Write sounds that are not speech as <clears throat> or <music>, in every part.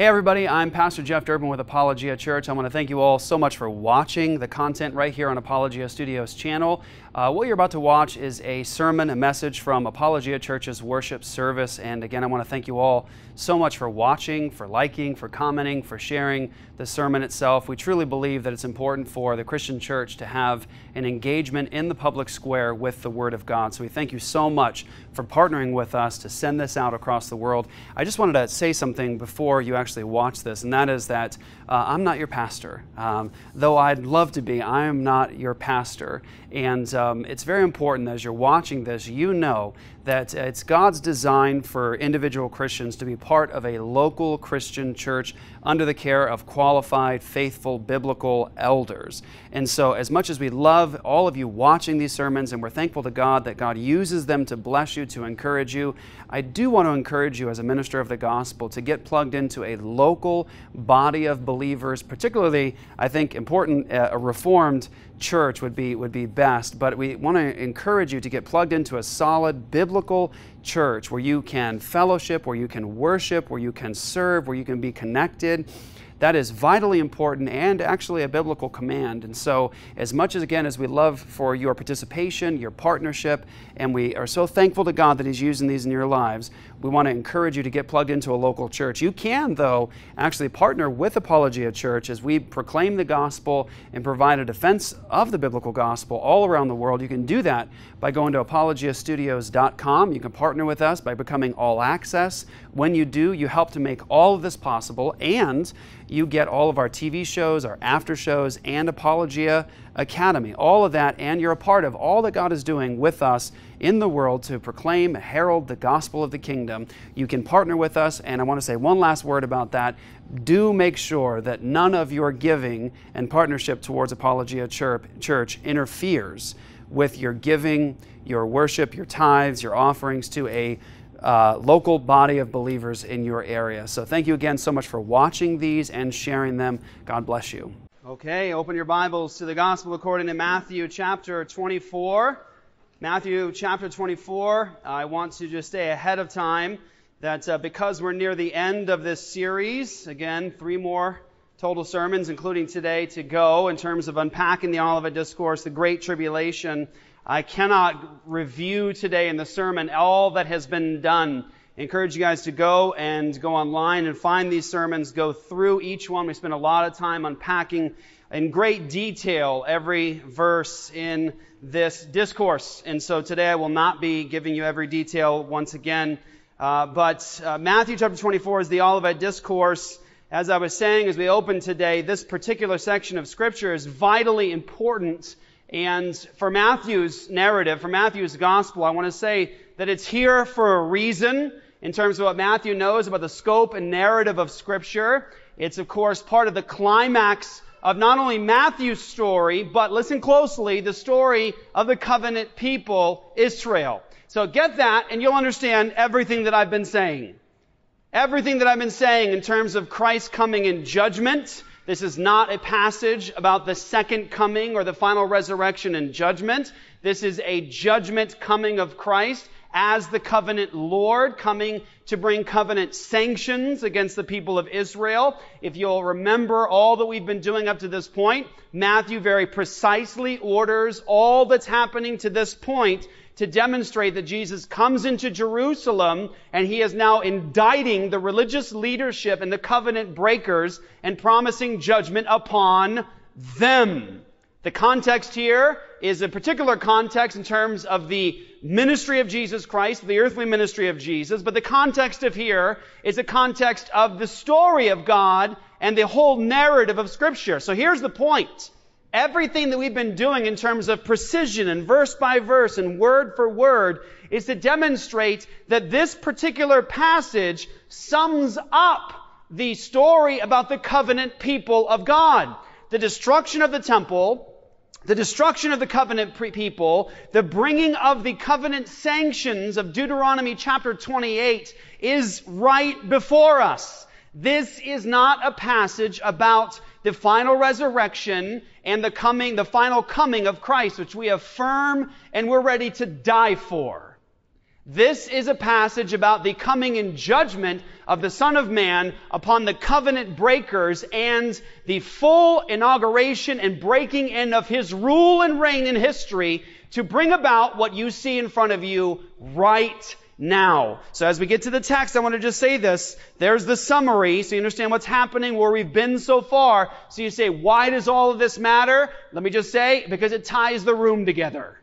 Hey, everybody, I'm Pastor Jeff Durbin with Apologia Church. I want to thank you all so much for watching the content right here on Apologia Studios channel. Uh, what you're about to watch is a sermon, a message from Apologia Church's worship service. And again, I want to thank you all so much for watching, for liking, for commenting, for sharing the sermon itself. We truly believe that it's important for the Christian church to have an engagement in the public square with the Word of God. So we thank you so much for partnering with us to send this out across the world. I just wanted to say something before you actually watch this, and that is that uh, I'm not your pastor. Um, though I'd love to be, I am not your pastor. And um, it's very important as you're watching this, you know that it's God's design for individual Christians to be part of a local Christian church under the care of qualified, faithful, biblical elders. And so, as much as we love all of you watching these sermons and we're thankful to God that God uses them to bless you, to encourage you, I do want to encourage you as a minister of the gospel to get plugged into a local body of believers, particularly, I think, important, uh, a reformed church would be, would be best. But we want to encourage you to get plugged into a solid biblical church where you can fellowship, where you can worship, where you can serve, where you can be connected. That is vitally important and actually a biblical command. And so, as much as again as we love for your participation, your partnership, and we are so thankful to God that He's using these in your lives, we want to encourage you to get plugged into a local church. You can, though, actually partner with Apologia Church as we proclaim the gospel and provide a defense of the biblical gospel all around the world. You can do that by going to apologiastudios.com. You can partner with us by becoming all access. When you do, you help to make all of this possible, and you get all of our TV shows, our after shows, and Apologia Academy. All of that, and you're a part of all that God is doing with us in the world to proclaim, herald the gospel of the kingdom. You can partner with us, and I want to say one last word about that. Do make sure that none of your giving and partnership towards Apologia Church interferes with your giving, your worship, your tithes, your offerings to a uh, local body of believers in your area. So, thank you again so much for watching these and sharing them. God bless you. Okay, open your Bibles to the Gospel according to Matthew chapter 24. Matthew chapter 24. I want to just stay ahead of time that uh, because we're near the end of this series, again, three more total sermons, including today, to go in terms of unpacking the Olivet Discourse, the Great Tribulation. I cannot review today in the sermon all that has been done. Encourage you guys to go and go online and find these sermons, go through each one. We spend a lot of time unpacking in great detail every verse in this discourse. And so today I will not be giving you every detail once again. Uh, but uh, Matthew chapter 24 is the Olivet Discourse. As I was saying as we open today, this particular section of Scripture is vitally important and for Matthew's narrative, for Matthew's gospel, I want to say that it's here for a reason in terms of what Matthew knows about the scope and narrative of Scripture. It's, of course, part of the climax of not only Matthew's story, but listen closely, the story of the covenant people, Israel. So get that, and you'll understand everything that I've been saying. Everything that I've been saying in terms of Christ coming in judgment, this is not a passage about the second coming or the final resurrection and judgment. This is a judgment coming of Christ as the covenant Lord coming to bring covenant sanctions against the people of Israel. If you'll remember all that we've been doing up to this point, Matthew very precisely orders all that's happening to this point to demonstrate that Jesus comes into Jerusalem and he is now indicting the religious leadership and the covenant breakers and promising judgment upon them. The context here is a particular context in terms of the ministry of Jesus Christ, the earthly ministry of Jesus, but the context of here is a context of the story of God and the whole narrative of Scripture. So here's the point. Everything that we've been doing in terms of precision and verse by verse and word for word is to demonstrate that this particular passage sums up the story about the covenant people of God. The destruction of the temple, the destruction of the covenant people, the bringing of the covenant sanctions of Deuteronomy chapter 28 is right before us. This is not a passage about the final resurrection and the coming, the final coming of Christ, which we affirm and we're ready to die for. This is a passage about the coming in judgment of the Son of Man upon the covenant breakers and the full inauguration and breaking in of his rule and reign in history to bring about what you see in front of you right now. So as we get to the text, I want to just say this. There's the summary, so you understand what's happening, where we've been so far. So you say, why does all of this matter? Let me just say, because it ties the room together.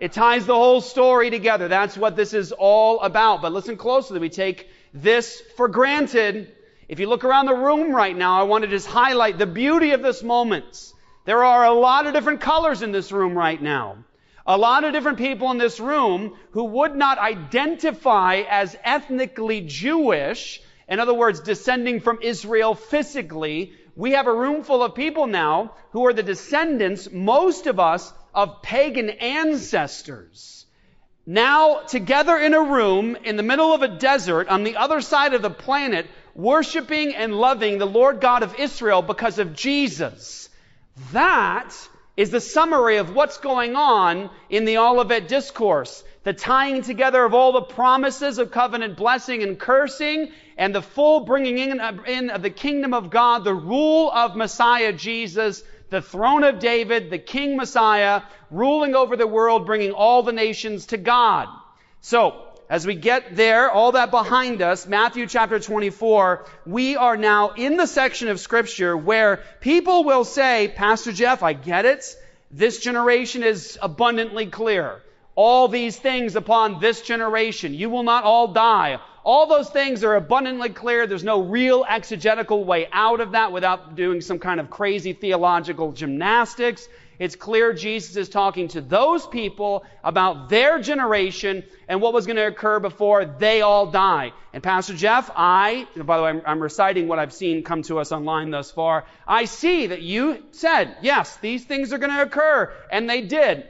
It ties the whole story together. That's what this is all about. But listen closely. We take this for granted. If you look around the room right now, I want to just highlight the beauty of this moment. There are a lot of different colors in this room right now. A lot of different people in this room who would not identify as ethnically Jewish, in other words, descending from Israel physically. We have a room full of people now who are the descendants, most of us, of pagan ancestors. Now, together in a room in the middle of a desert on the other side of the planet, worshiping and loving the Lord God of Israel because of Jesus. That is the summary of what's going on in the Olivet Discourse. The tying together of all the promises of covenant blessing and cursing, and the full bringing in, uh, in of the kingdom of God, the rule of Messiah Jesus, the throne of David, the King Messiah, ruling over the world, bringing all the nations to God. So, as we get there, all that behind us, Matthew chapter 24, we are now in the section of scripture where people will say, Pastor Jeff, I get it. This generation is abundantly clear. All these things upon this generation. You will not all die. All those things are abundantly clear. There's no real exegetical way out of that without doing some kind of crazy theological gymnastics. It's clear Jesus is talking to those people about their generation and what was going to occur before they all die. And Pastor Jeff, I, by the way, I'm, I'm, reciting what I've seen come to us online thus far. I see that you said, yes, these things are going to occur. And they did.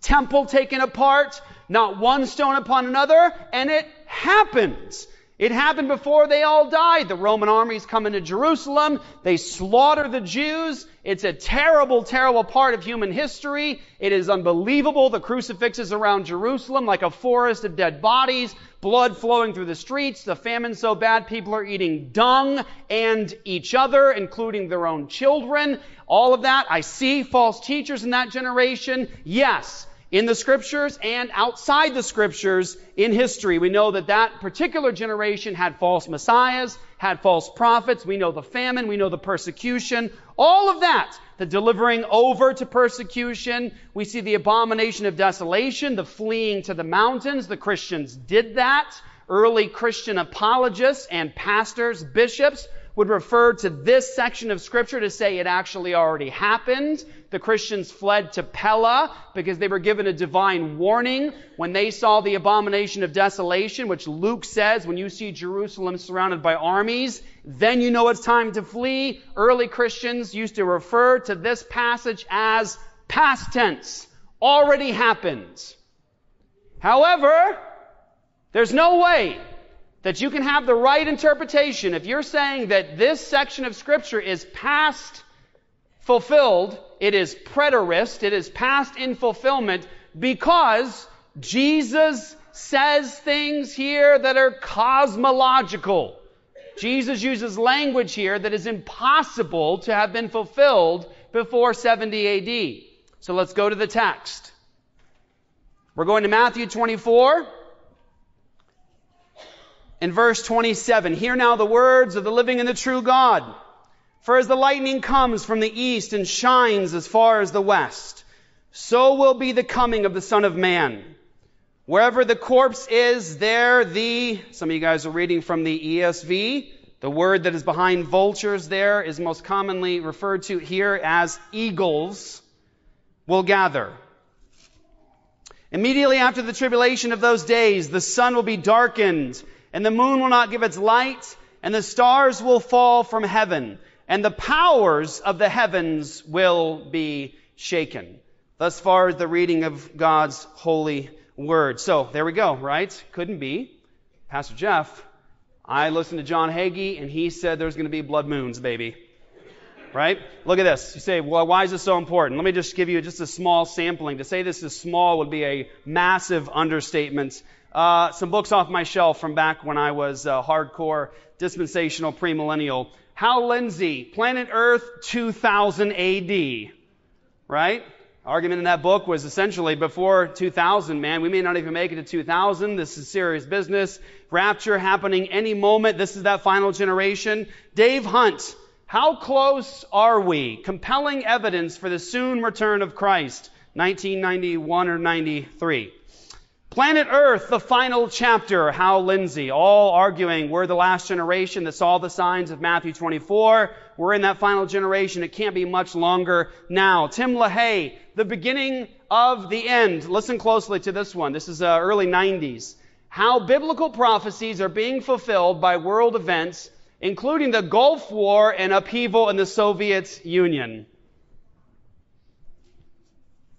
Temple taken apart, not one stone upon another, and it happens. It happened before they all died. The Roman armies come into Jerusalem. They slaughter the Jews. It's a terrible, terrible part of human history. It is unbelievable. The crucifixes around Jerusalem like a forest of dead bodies, blood flowing through the streets. The famine so bad people are eating dung and each other, including their own children. All of that. I see false teachers in that generation. Yes in the scriptures and outside the scriptures in history. We know that that particular generation had false messiahs, had false prophets. We know the famine. We know the persecution. All of that. The delivering over to persecution. We see the abomination of desolation, the fleeing to the mountains. The Christians did that. Early Christian apologists and pastors, bishops would refer to this section of scripture to say it actually already happened. The Christians fled to Pella because they were given a divine warning when they saw the abomination of desolation, which Luke says, when you see Jerusalem surrounded by armies, then you know it's time to flee. Early Christians used to refer to this passage as past tense. Already happened. However, there's no way that you can have the right interpretation if you're saying that this section of Scripture is past fulfilled, it is preterist, it is past in fulfillment because Jesus says things here that are cosmological. Jesus uses language here that is impossible to have been fulfilled before 70 AD. So let's go to the text. We're going to Matthew 24 in verse 27. Hear now the words of the living and the true God. For as the lightning comes from the east and shines as far as the west, so will be the coming of the Son of Man. Wherever the corpse is, there the, some of you guys are reading from the ESV, the word that is behind vultures there is most commonly referred to here as eagles will gather. Immediately after the tribulation of those days, the sun will be darkened and the moon will not give its light, and the stars will fall from heaven, and the powers of the heavens will be shaken. Thus far, the reading of God's holy word. So, there we go, right? Couldn't be. Pastor Jeff, I listened to John Hagee, and he said there's going to be blood moons, baby. right? Look at this. You say, well, why is this so important? Let me just give you just a small sampling. To say this is small would be a massive understatement. Uh, some books off my shelf from back when I was uh, hardcore dispensational premillennial. Hal Lindsey, Planet Earth 2000 AD, right? Argument in that book was essentially before 2000, man, we may not even make it to 2000. This is serious business. Rapture happening any moment. This is that final generation. Dave Hunt, how close are we? Compelling evidence for the soon return of Christ. 1991 or 93. Planet Earth, the final chapter, Hal Lindsey, all arguing we're the last generation that saw the signs of Matthew 24. We're in that final generation. It can't be much longer now. Tim LaHaye, the beginning of the end. Listen closely to this one. This is uh, early 90s. How biblical prophecies are being fulfilled by world events, including the Gulf War and upheaval in the Soviet Union.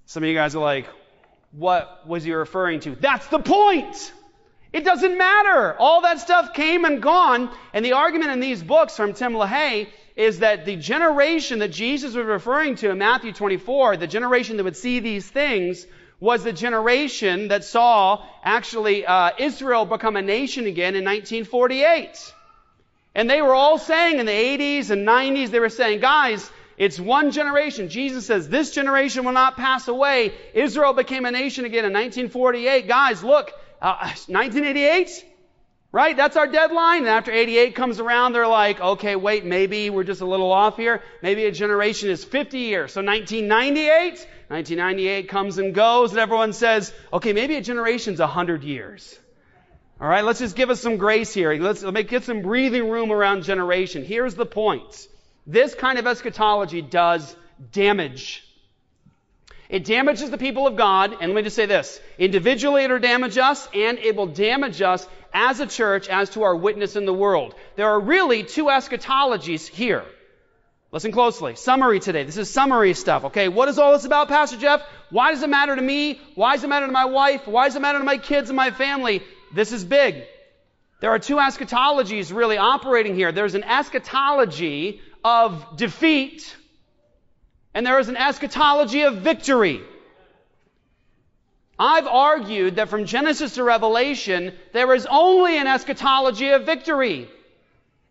Some of you guys are like, what was he referring to? That's the point! It doesn't matter. All that stuff came and gone. And the argument in these books from Tim LaHaye is that the generation that Jesus was referring to in Matthew 24, the generation that would see these things, was the generation that saw actually uh, Israel become a nation again in 1948. And they were all saying in the 80s and 90s, they were saying, guys, it's one generation. Jesus says, this generation will not pass away. Israel became a nation again in 1948. Guys, look, uh, <laughs> 1988? Right? That's our deadline. And after 88 comes around, they're like, okay, wait, maybe we're just a little off here. Maybe a generation is 50 years. So 1998, 1998 comes and goes, and everyone says, okay, maybe a generation's 100 years. All right, let's just give us some grace here. Let's, let's get some breathing room around generation. Here's the point. This kind of eschatology does damage. It damages the people of God, and let me just say this. Individually, it'll damage us, and it will damage us as a church as to our witness in the world. There are really two eschatologies here. Listen closely. Summary today. This is summary stuff, okay? What is all this about, Pastor Jeff? Why does it matter to me? Why does it matter to my wife? Why does it matter to my kids and my family? This is big. There are two eschatologies really operating here. There's an eschatology of defeat, and there is an eschatology of victory. I've argued that from Genesis to Revelation, there is only an eschatology of victory.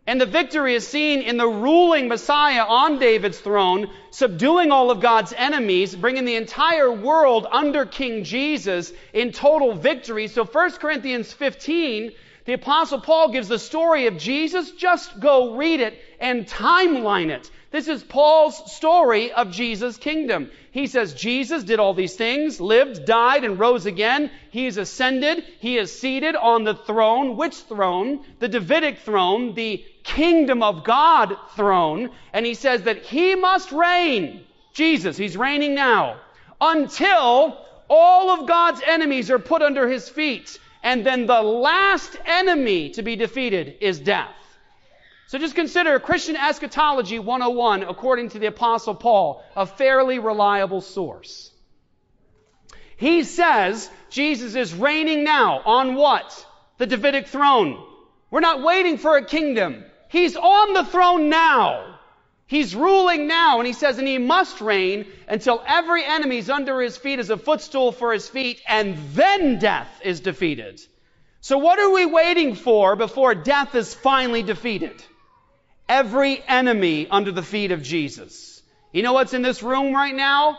And the victory is seen in the ruling Messiah on David's throne, subduing all of God's enemies, bringing the entire world under King Jesus in total victory. So 1 Corinthians 15 the Apostle Paul gives the story of Jesus. Just go read it and timeline it. This is Paul's story of Jesus' kingdom. He says Jesus did all these things, lived, died, and rose again. He is ascended. He is seated on the throne. Which throne? The Davidic throne, the kingdom of God throne. And he says that he must reign. Jesus, he's reigning now. Until all of God's enemies are put under his feet. And then the last enemy to be defeated is death. So just consider Christian Eschatology 101 according to the Apostle Paul, a fairly reliable source. He says Jesus is reigning now on what? The Davidic throne. We're not waiting for a kingdom. He's on the throne now. He's ruling now, and he says, and he must reign until every enemy is under his feet as a footstool for his feet, and then death is defeated. So what are we waiting for before death is finally defeated? Every enemy under the feet of Jesus. You know what's in this room right now?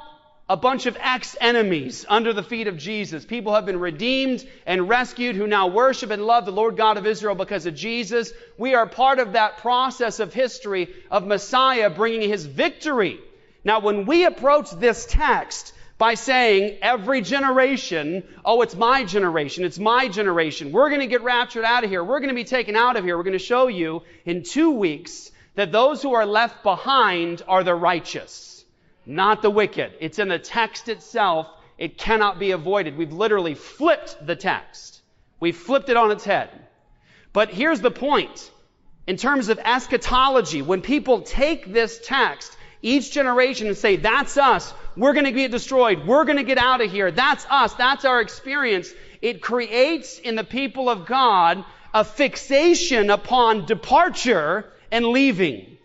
A bunch of ex enemies under the feet of Jesus. People have been redeemed and rescued who now worship and love the Lord God of Israel because of Jesus. We are part of that process of history of Messiah bringing his victory. Now, when we approach this text by saying every generation, oh, it's my generation, it's my generation, we're going to get raptured out of here, we're going to be taken out of here, we're going to show you in two weeks that those who are left behind are the righteous not the wicked. It's in the text itself. It cannot be avoided. We've literally flipped the text. We've flipped it on its head. But here's the point. In terms of eschatology, when people take this text, each generation and say, that's us, we're going to get destroyed, we're going to get out of here, that's us, that's our experience, it creates in the people of God a fixation upon departure and leaving.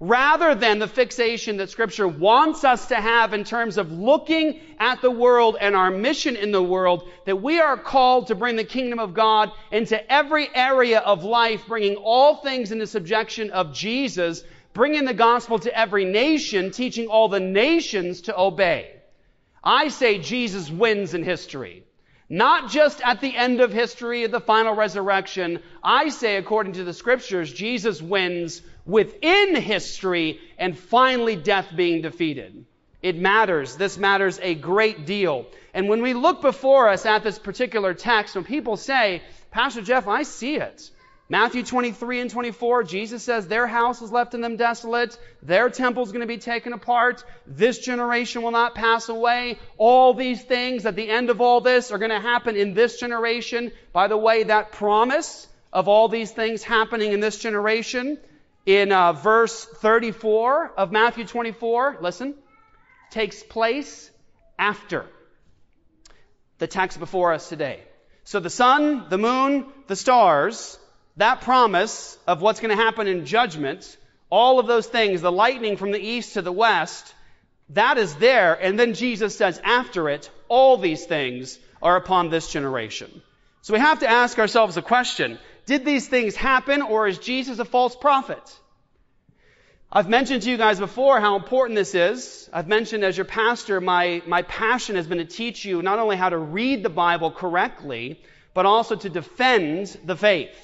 Rather than the fixation that Scripture wants us to have in terms of looking at the world and our mission in the world, that we are called to bring the kingdom of God into every area of life, bringing all things into subjection of Jesus, bringing the gospel to every nation, teaching all the nations to obey. I say Jesus wins in history. Not just at the end of history, at the final resurrection. I say, according to the scriptures, Jesus wins within history and finally death being defeated. It matters. This matters a great deal. And when we look before us at this particular text, when people say, Pastor Jeff, I see it. Matthew 23 and 24, Jesus says their house is left in them desolate. Their temple is going to be taken apart. This generation will not pass away. All these things at the end of all this are going to happen in this generation. By the way, that promise of all these things happening in this generation in uh, verse 34 of Matthew 24, listen, takes place after the text before us today. So the sun, the moon, the stars, that promise of what's going to happen in judgment, all of those things, the lightning from the east to the west, that is there. And then Jesus says after it, all these things are upon this generation. So we have to ask ourselves a question. Did these things happen or is Jesus a false prophet? I've mentioned to you guys before how important this is. I've mentioned as your pastor, my, my passion has been to teach you not only how to read the Bible correctly, but also to defend the faith.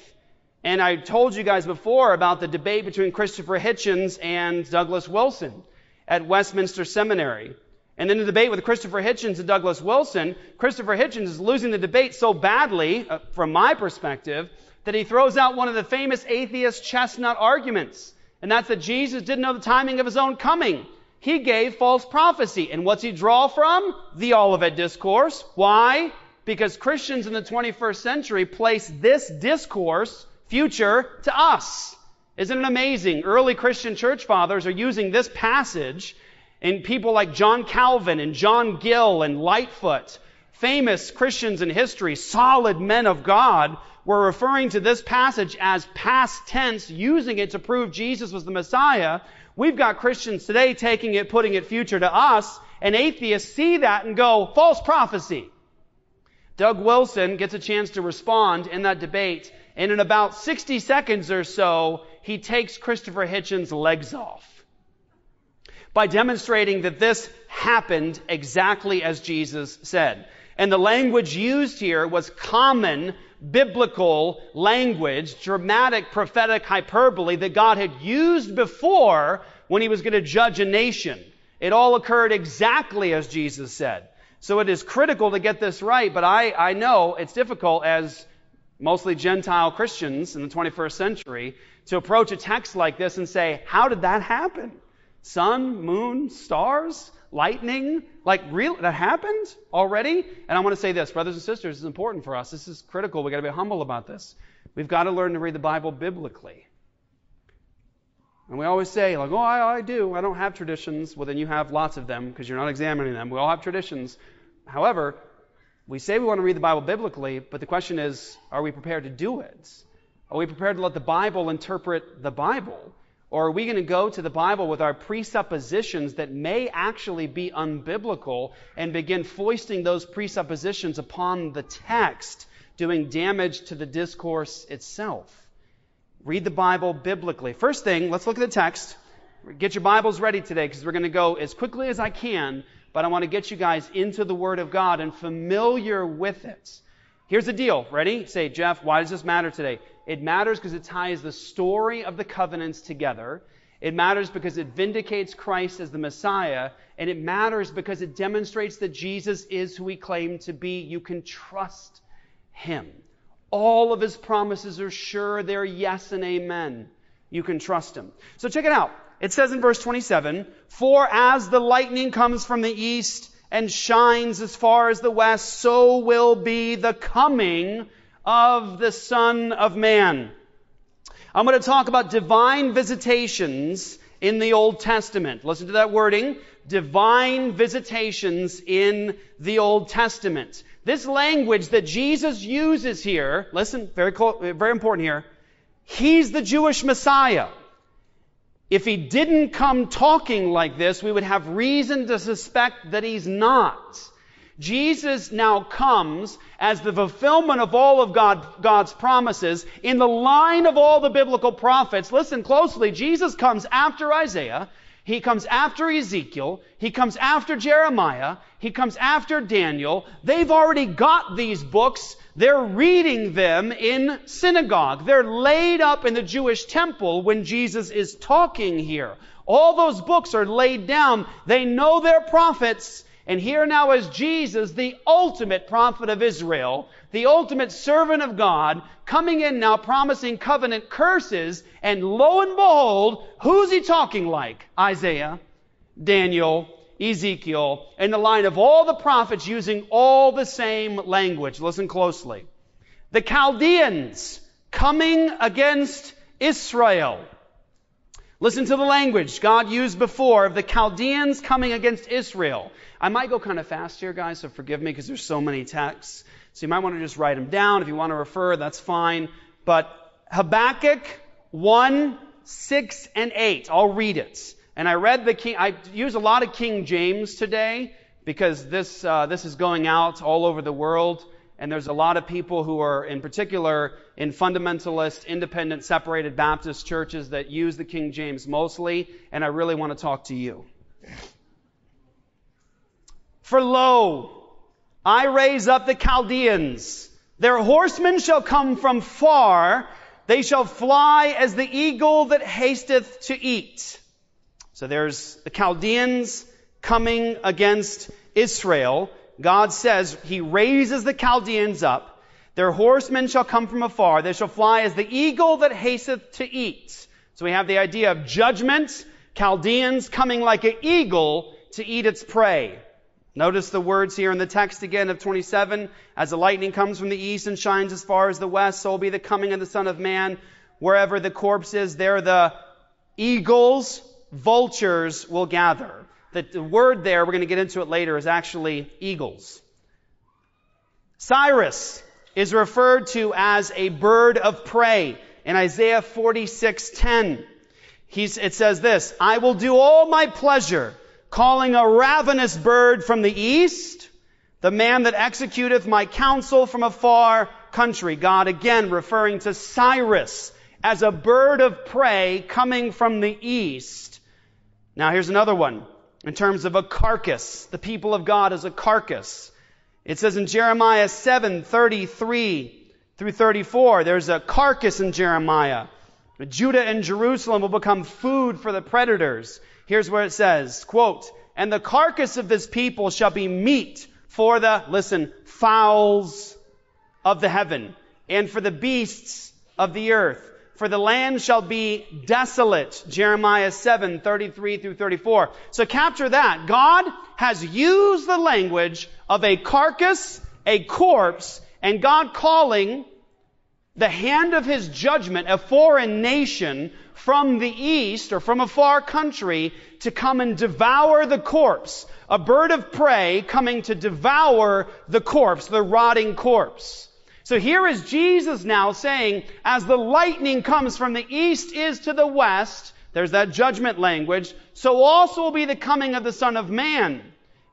And I told you guys before about the debate between Christopher Hitchens and Douglas Wilson at Westminster Seminary. And then the debate with Christopher Hitchens and Douglas Wilson, Christopher Hitchens is losing the debate so badly, uh, from my perspective, that he throws out one of the famous atheist chestnut arguments. And that's that Jesus didn't know the timing of his own coming. He gave false prophecy. And what's he draw from? The Olivet Discourse. Why? Because Christians in the 21st century place this discourse, future, to us. Isn't it amazing? Early Christian church fathers are using this passage, and people like John Calvin and John Gill and Lightfoot, famous Christians in history, solid men of God, we're referring to this passage as past tense, using it to prove Jesus was the Messiah. We've got Christians today taking it, putting it future to us, and atheists see that and go, false prophecy. Doug Wilson gets a chance to respond in that debate, and in about 60 seconds or so, he takes Christopher Hitchens' legs off by demonstrating that this happened exactly as Jesus said. And the language used here was common biblical language, dramatic prophetic hyperbole that God had used before when he was going to judge a nation. It all occurred exactly as Jesus said. So it is critical to get this right, but I, I know it's difficult as mostly Gentile Christians in the 21st century to approach a text like this and say, how did that happen? Sun, moon, stars? Lightning, like real, that happened already. And I want to say this, brothers and sisters, is important for us. This is critical. We've got to be humble about this. We've got to learn to read the Bible biblically. And we always say, like, oh, I, I do. I don't have traditions. Well, then you have lots of them because you're not examining them. We all have traditions. However, we say we want to read the Bible biblically, but the question is, are we prepared to do it? Are we prepared to let the Bible interpret the Bible? Or are we going to go to the Bible with our presuppositions that may actually be unbiblical and begin foisting those presuppositions upon the text, doing damage to the discourse itself? Read the Bible biblically. First thing, let's look at the text. Get your Bibles ready today because we're going to go as quickly as I can, but I want to get you guys into the Word of God and familiar with it. Here's the deal. Ready? Say, Jeff, why does this matter today? It matters because it ties the story of the covenants together. It matters because it vindicates Christ as the Messiah. And it matters because it demonstrates that Jesus is who he claimed to be. You can trust him. All of his promises are sure. They're yes and amen. You can trust him. So check it out. It says in verse 27, For as the lightning comes from the east and shines as far as the west, so will be the coming of the Son of Man. I'm going to talk about divine visitations in the Old Testament. Listen to that wording. Divine visitations in the Old Testament. This language that Jesus uses here, listen, very, very important here. He's the Jewish Messiah. If he didn't come talking like this, we would have reason to suspect that he's not. Jesus now comes as the fulfillment of all of God, God's promises in the line of all the biblical prophets. Listen closely. Jesus comes after Isaiah. He comes after Ezekiel. He comes after Jeremiah. He comes after Daniel. They've already got these books. They're reading them in synagogue. They're laid up in the Jewish temple when Jesus is talking here. All those books are laid down. They know their prophets. And here now is Jesus, the ultimate prophet of Israel, the ultimate servant of God, coming in now promising covenant curses. And lo and behold, who's he talking like? Isaiah, Daniel, Ezekiel, and the line of all the prophets using all the same language. Listen closely. The Chaldeans coming against Israel. Listen to the language God used before of the Chaldeans coming against Israel. I might go kind of fast here, guys, so forgive me because there's so many texts. So you might want to just write them down. If you want to refer, that's fine. But Habakkuk 1, 6, and 8. I'll read it. And I read the King, I use a lot of King James today because this, uh, this is going out all over the world. And there's a lot of people who are, in particular, in fundamentalist, independent, separated Baptist churches that use the King James mostly. And I really want to talk to you. For lo, I raise up the Chaldeans. Their horsemen shall come from far. They shall fly as the eagle that hasteth to eat. So there's the Chaldeans coming against Israel. God says he raises the Chaldeans up. Their horsemen shall come from afar. They shall fly as the eagle that hasteth to eat. So we have the idea of judgment, Chaldeans coming like an eagle to eat its prey. Notice the words here in the text again of 27. As the lightning comes from the east and shines as far as the west, so will be the coming of the Son of Man. Wherever the corpse is, there the eagles vultures will gather. The, the word there, we're going to get into it later, is actually eagles. Cyrus is referred to as a bird of prey in Isaiah 46:10. He's, it says this, I will do all my pleasure, calling a ravenous bird from the east, the man that executeth my counsel from a far country. God again referring to Cyrus as a bird of prey coming from the east now here's another one. In terms of a carcass, the people of God is a carcass. It says in Jeremiah 7, 33 through 34, there's a carcass in Jeremiah. Judah and Jerusalem will become food for the predators. Here's where it says, quote, and the carcass of this people shall be meat for the, listen, fowls of the heaven and for the beasts of the earth for the land shall be desolate. Jeremiah 7, 33 through 34. So capture that. God has used the language of a carcass, a corpse, and God calling the hand of his judgment, a foreign nation from the east or from a far country to come and devour the corpse. A bird of prey coming to devour the corpse, the rotting corpse. So here is Jesus now saying, as the lightning comes from the east is to the west, there's that judgment language, so also will be the coming of the Son of Man.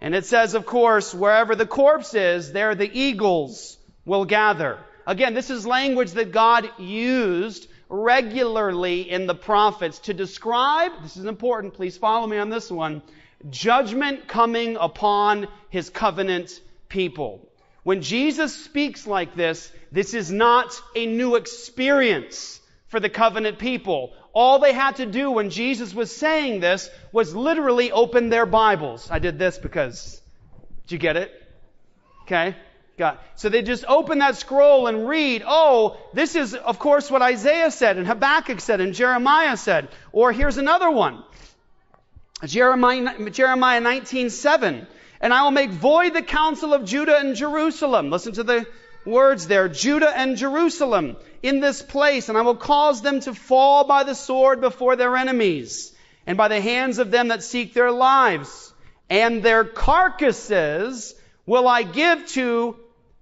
And it says, of course, wherever the corpse is, there the eagles will gather. Again, this is language that God used regularly in the prophets to describe, this is important, please follow me on this one, judgment coming upon his covenant people. When Jesus speaks like this, this is not a new experience for the covenant people. All they had to do when Jesus was saying this was literally open their Bibles. I did this because, did you get it? Okay. Got So they just open that scroll and read, oh, this is, of course, what Isaiah said and Habakkuk said and Jeremiah said. Or here's another one. Jeremiah, Jeremiah 19, 7 and I will make void the counsel of Judah and Jerusalem. Listen to the words there. Judah and Jerusalem in this place, and I will cause them to fall by the sword before their enemies, and by the hands of them that seek their lives. And their carcasses will I give to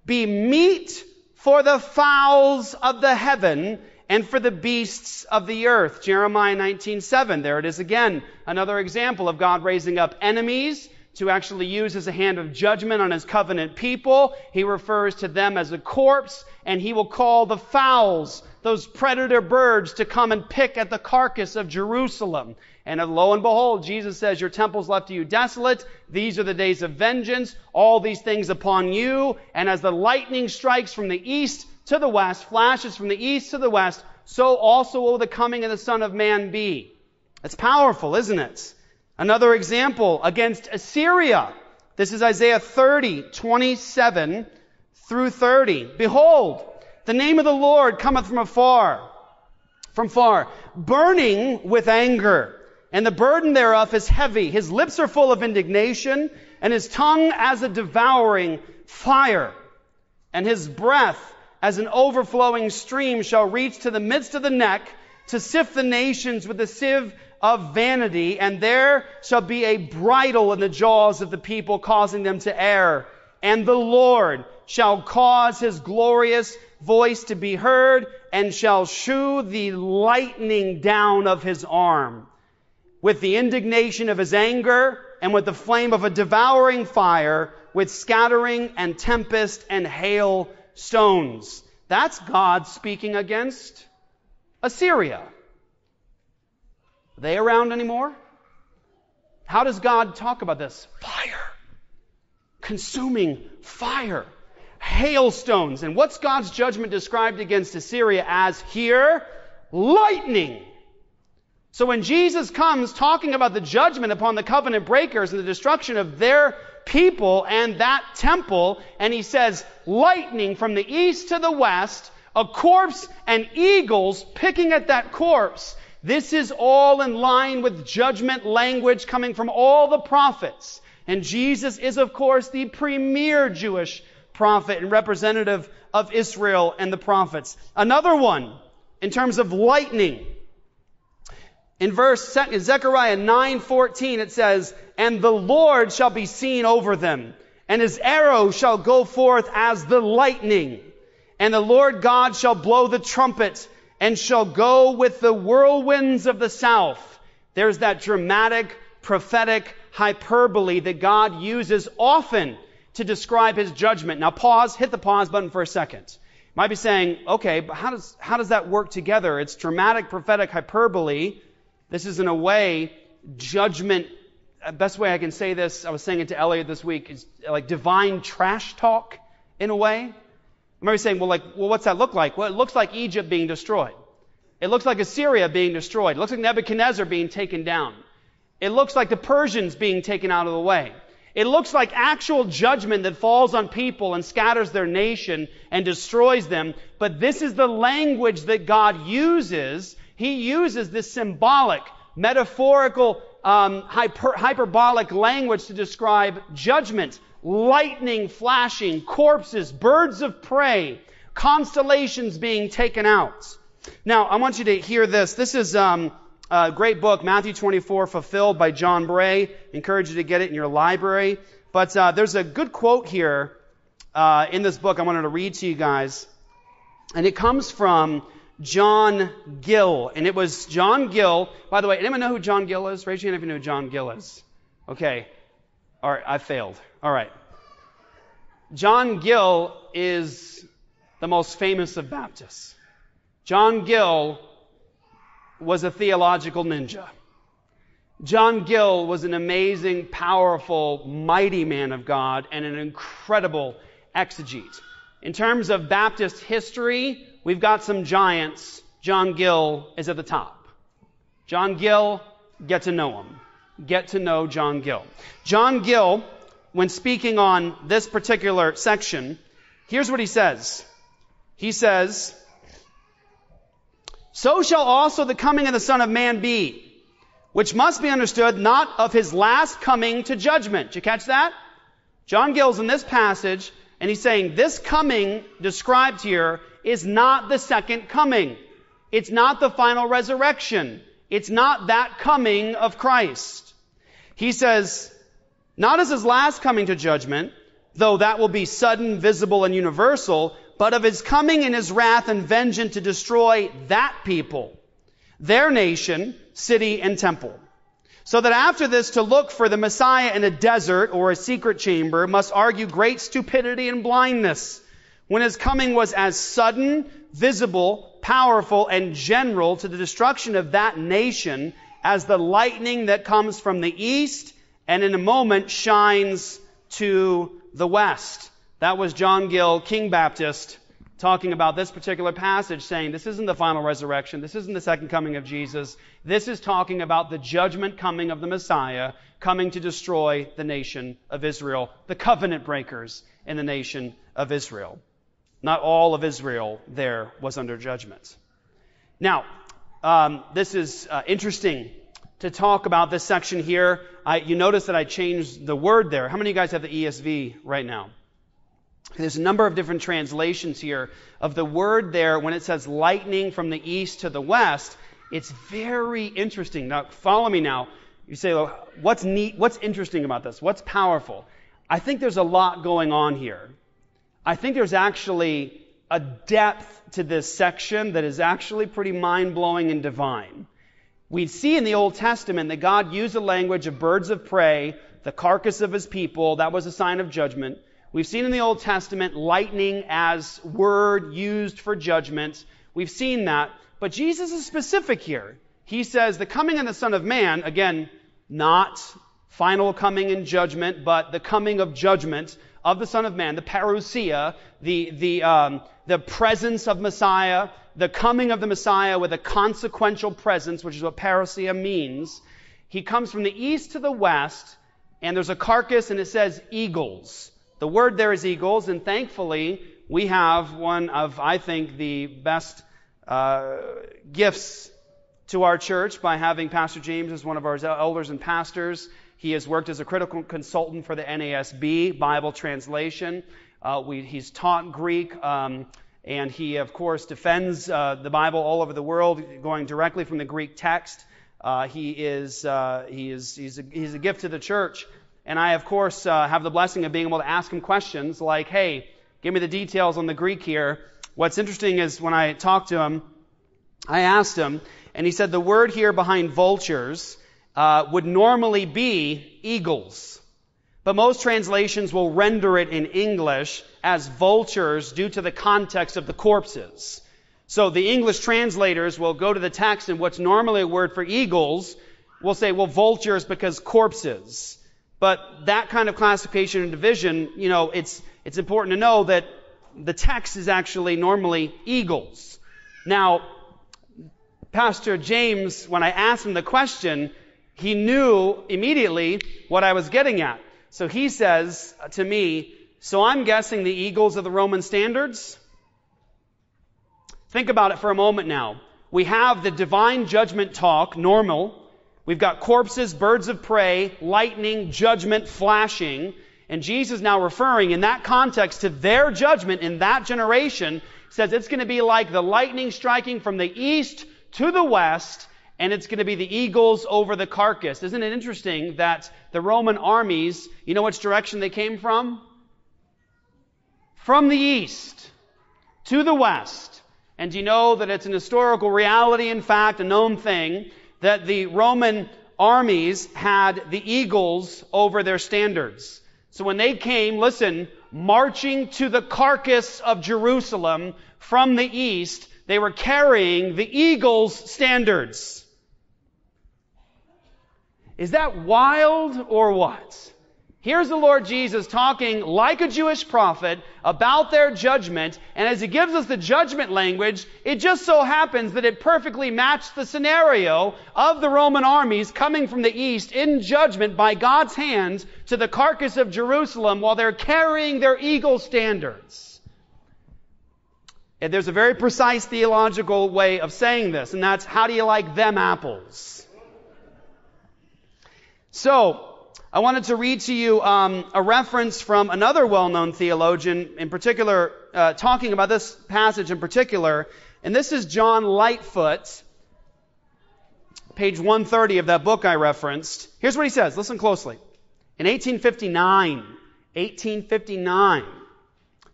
be meat for the fowls of the heaven and for the beasts of the earth. Jeremiah 19:7. There it is again. Another example of God raising up enemies to actually use as a hand of judgment on his covenant people. He refers to them as a corpse, and he will call the fowls, those predator birds, to come and pick at the carcass of Jerusalem. And lo and behold, Jesus says, Your temple's left to you desolate. These are the days of vengeance. All these things upon you. And as the lightning strikes from the east to the west, flashes from the east to the west, so also will the coming of the Son of Man be. It's powerful, isn't it? Another example against Assyria. This is Isaiah 30, 27 through 30. Behold, the name of the Lord cometh from afar, from far, burning with anger, and the burden thereof is heavy. His lips are full of indignation, and his tongue as a devouring fire, and his breath as an overflowing stream shall reach to the midst of the neck to sift the nations with the sieve of vanity, and there shall be a bridle in the jaws of the people, causing them to err. And the Lord shall cause his glorious voice to be heard, and shall shew the lightning down of his arm. With the indignation of his anger, and with the flame of a devouring fire, with scattering and tempest and hail stones. That's God speaking against Assyria. Are they around anymore? How does God talk about this? Fire. Consuming fire. Hailstones. And what's God's judgment described against Assyria as here? Lightning. So when Jesus comes talking about the judgment upon the covenant breakers and the destruction of their people and that temple, and he says, lightning from the east to the west, a corpse and eagles picking at that corpse, this is all in line with judgment language coming from all the prophets. And Jesus is, of course, the premier Jewish prophet and representative of Israel and the prophets. Another one, in terms of lightning. In verse Zechariah 9:14 it says, "And the Lord shall be seen over them, and his arrow shall go forth as the lightning, and the Lord God shall blow the trumpet, and shall go with the whirlwinds of the south. There's that dramatic, prophetic hyperbole that God uses often to describe his judgment. Now pause, hit the pause button for a second. You might be saying, okay, but how does, how does that work together? It's dramatic, prophetic hyperbole. This is in a way judgment. Uh, best way I can say this, I was saying it to Elliot this week, is like divine trash talk in a way. Maybe saying, well, like, well, what's that look like? Well, it looks like Egypt being destroyed. It looks like Assyria being destroyed. It looks like Nebuchadnezzar being taken down. It looks like the Persians being taken out of the way. It looks like actual judgment that falls on people and scatters their nation and destroys them. But this is the language that God uses. He uses this symbolic, metaphorical, um, hyper, hyperbolic language to describe judgment lightning flashing, corpses, birds of prey, constellations being taken out. Now, I want you to hear this. This is um, a great book, Matthew 24, Fulfilled by John Bray. Encourage you to get it in your library. But uh, there's a good quote here uh, in this book I wanted to read to you guys. And it comes from John Gill. And it was John Gill. By the way, anyone know who John Gill is? Raise your hand if you know who John Gill is. Okay. All right, I failed. All right. John Gill is the most famous of Baptists. John Gill was a theological ninja. John Gill was an amazing, powerful, mighty man of God and an incredible exegete. In terms of Baptist history, we've got some giants. John Gill is at the top. John Gill, get to know him get to know John Gill. John Gill, when speaking on this particular section, here's what he says. He says, So shall also the coming of the Son of Man be, which must be understood not of his last coming to judgment. Did you catch that? John Gill's in this passage, and he's saying this coming described here is not the second coming. It's not the final resurrection. It's not that coming of Christ. He says, not as his last coming to judgment, though that will be sudden, visible, and universal, but of his coming in his wrath and vengeance to destroy that people, their nation, city, and temple. So that after this, to look for the Messiah in a desert or a secret chamber must argue great stupidity and blindness, when his coming was as sudden, visible, powerful, and general to the destruction of that nation as the lightning that comes from the east and in a moment shines to the west. That was John Gill, King Baptist, talking about this particular passage, saying this isn't the final resurrection, this isn't the second coming of Jesus. This is talking about the judgment coming of the Messiah, coming to destroy the nation of Israel, the covenant breakers in the nation of Israel. Not all of Israel there was under judgment. Now, um, this is uh, interesting to talk about this section here. I, you notice that I changed the word there. How many of you guys have the ESV right now? There's a number of different translations here of the word there when it says lightning from the east to the west. It's very interesting. Now, follow me now. You say, well, what's neat? What's interesting about this? What's powerful? I think there's a lot going on here. I think there's actually a depth to this section that is actually pretty mind blowing and divine. We see in the Old Testament that God used the language of birds of prey, the carcass of his people. That was a sign of judgment. We've seen in the Old Testament lightning as word used for judgment. We've seen that. But Jesus is specific here. He says the coming of the Son of Man, again, not final coming in judgment, but the coming of judgment of the Son of Man, the parousia, the, the, um, the presence of Messiah, the coming of the Messiah with a consequential presence, which is what parousia means. He comes from the east to the west, and there's a carcass, and it says eagles. The word there is eagles, and thankfully, we have one of, I think, the best uh, gifts to our church by having Pastor James as one of our elders and pastors. He has worked as a critical consultant for the NASB Bible translation. Uh, we, he's taught Greek, um, and he, of course, defends uh, the Bible all over the world, going directly from the Greek text. Uh, he is, uh, he is he's, a, he's a gift to the church. And I, of course, uh, have the blessing of being able to ask him questions like, hey, give me the details on the Greek here. What's interesting is when I talked to him, I asked him, and he said the word here behind vultures uh, would normally be eagles. But most translations will render it in English as vultures due to the context of the corpses. So the English translators will go to the text and what's normally a word for eagles will say, well, vultures because corpses. But that kind of classification and division, you know, it's, it's important to know that the text is actually normally eagles. Now, Pastor James, when I asked him the question, he knew immediately what I was getting at. So he says to me, So I'm guessing the eagles are the Roman standards? Think about it for a moment now. We have the divine judgment talk, normal, We've got corpses, birds of prey, lightning, judgment flashing. And Jesus now referring in that context to their judgment in that generation says it's going to be like the lightning striking from the east to the west and it's going to be the eagles over the carcass. Isn't it interesting that the Roman armies, you know which direction they came from? From the east to the west. And you know that it's an historical reality, in fact, a known thing, that the Roman armies had the eagles over their standards. So when they came, listen, marching to the carcass of Jerusalem from the east, they were carrying the eagle's standards. Is that wild or what? Here's the Lord Jesus talking like a Jewish prophet about their judgment, and as he gives us the judgment language, it just so happens that it perfectly matched the scenario of the Roman armies coming from the east in judgment by God's hand to the carcass of Jerusalem while they're carrying their eagle standards. And there's a very precise theological way of saying this, and that's how do you like them apples? So, I wanted to read to you um, a reference from another well-known theologian, in particular, uh, talking about this passage in particular, and this is John Lightfoot, page 130 of that book I referenced. Here's what he says. Listen closely. In 1859, 1859,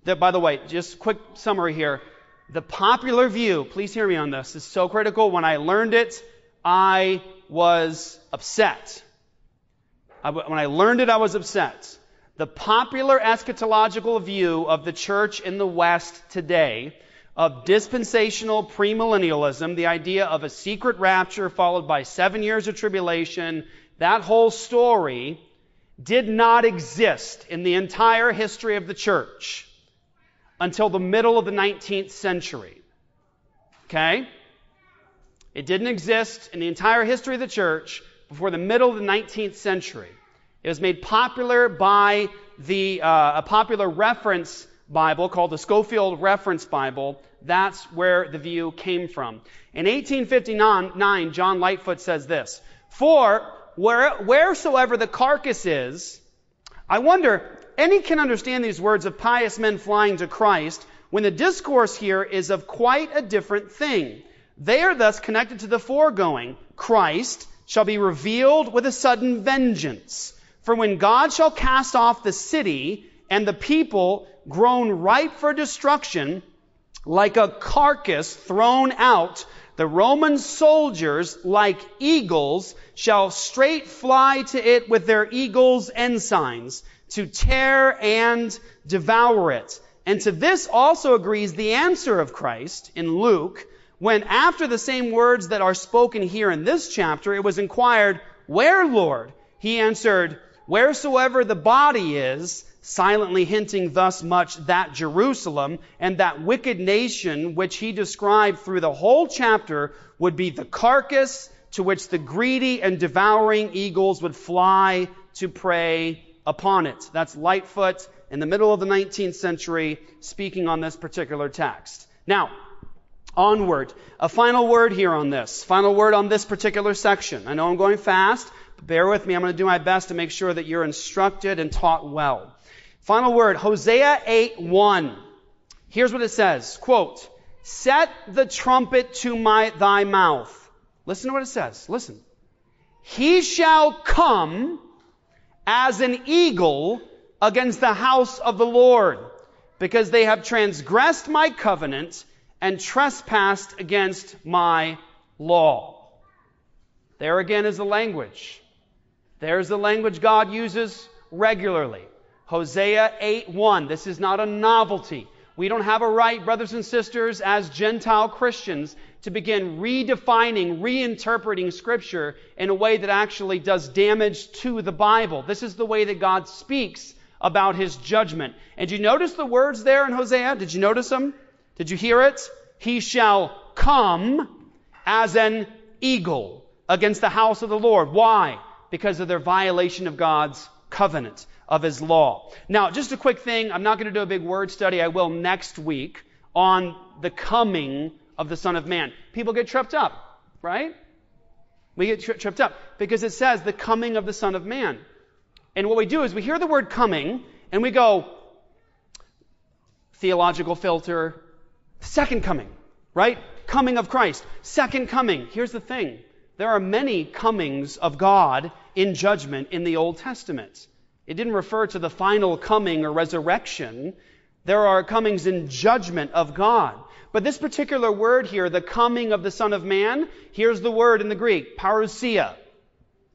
that, by the way, just quick summary here. The popular view, please hear me on this, is so critical. When I learned it, I was upset. I, when I learned it, I was upset. The popular eschatological view of the church in the West today of dispensational premillennialism, the idea of a secret rapture followed by seven years of tribulation, that whole story did not exist in the entire history of the church until the middle of the 19th century. Okay? It didn't exist in the entire history of the church before the middle of the 19th century. It was made popular by the, uh, a popular reference Bible called the Scofield Reference Bible. That's where the view came from. In 1859, John Lightfoot says this, For where, wheresoever the carcass is, I wonder, any can understand these words of pious men flying to Christ when the discourse here is of quite a different thing. They are thus connected to the foregoing. Christ shall be revealed with a sudden vengeance. For when God shall cast off the city and the people grown ripe for destruction, like a carcass thrown out, the Roman soldiers, like eagles, shall straight fly to it with their eagles' ensigns, to tear and devour it. And to this also agrees the answer of Christ in Luke, when after the same words that are spoken here in this chapter, it was inquired, Where, Lord? He answered, Wheresoever the body is, silently hinting thus much that Jerusalem and that wicked nation which he described through the whole chapter would be the carcass to which the greedy and devouring eagles would fly to prey upon it. That's Lightfoot in the middle of the 19th century speaking on this particular text. Now, onward. A final word here on this. Final word on this particular section. I know I'm going fast, but bear with me. I'm going to do my best to make sure that you're instructed and taught well. Final word, Hosea 8 1. Here's what it says. Quote, Set the trumpet to my, thy mouth. Listen to what it says. Listen. He shall come as an eagle against the house of the Lord, because they have transgressed my covenant and trespassed against my law. There again is the language. There's the language God uses regularly. Hosea 8 1. This is not a novelty. We don't have a right, brothers and sisters, as Gentile Christians, to begin redefining, reinterpreting Scripture in a way that actually does damage to the Bible. This is the way that God speaks about His judgment. And you notice the words there in Hosea? Did you notice them? Did you hear it? He shall come as an eagle against the house of the Lord. Why? Because of their violation of God's covenant of his law. Now, just a quick thing. I'm not going to do a big word study. I will next week on the coming of the Son of Man. People get tripped up, right? We get tri- tripped up because it says the coming of the Son of Man. And what we do is we hear the word coming and we go, theological filter, second coming, right? Coming of Christ, second coming. Here's the thing. There are many comings of God in judgment in the Old Testament. It didn't refer to the final coming or resurrection. There are comings in judgment of God. But this particular word here, the coming of the Son of Man, here's the word in the Greek, parousia.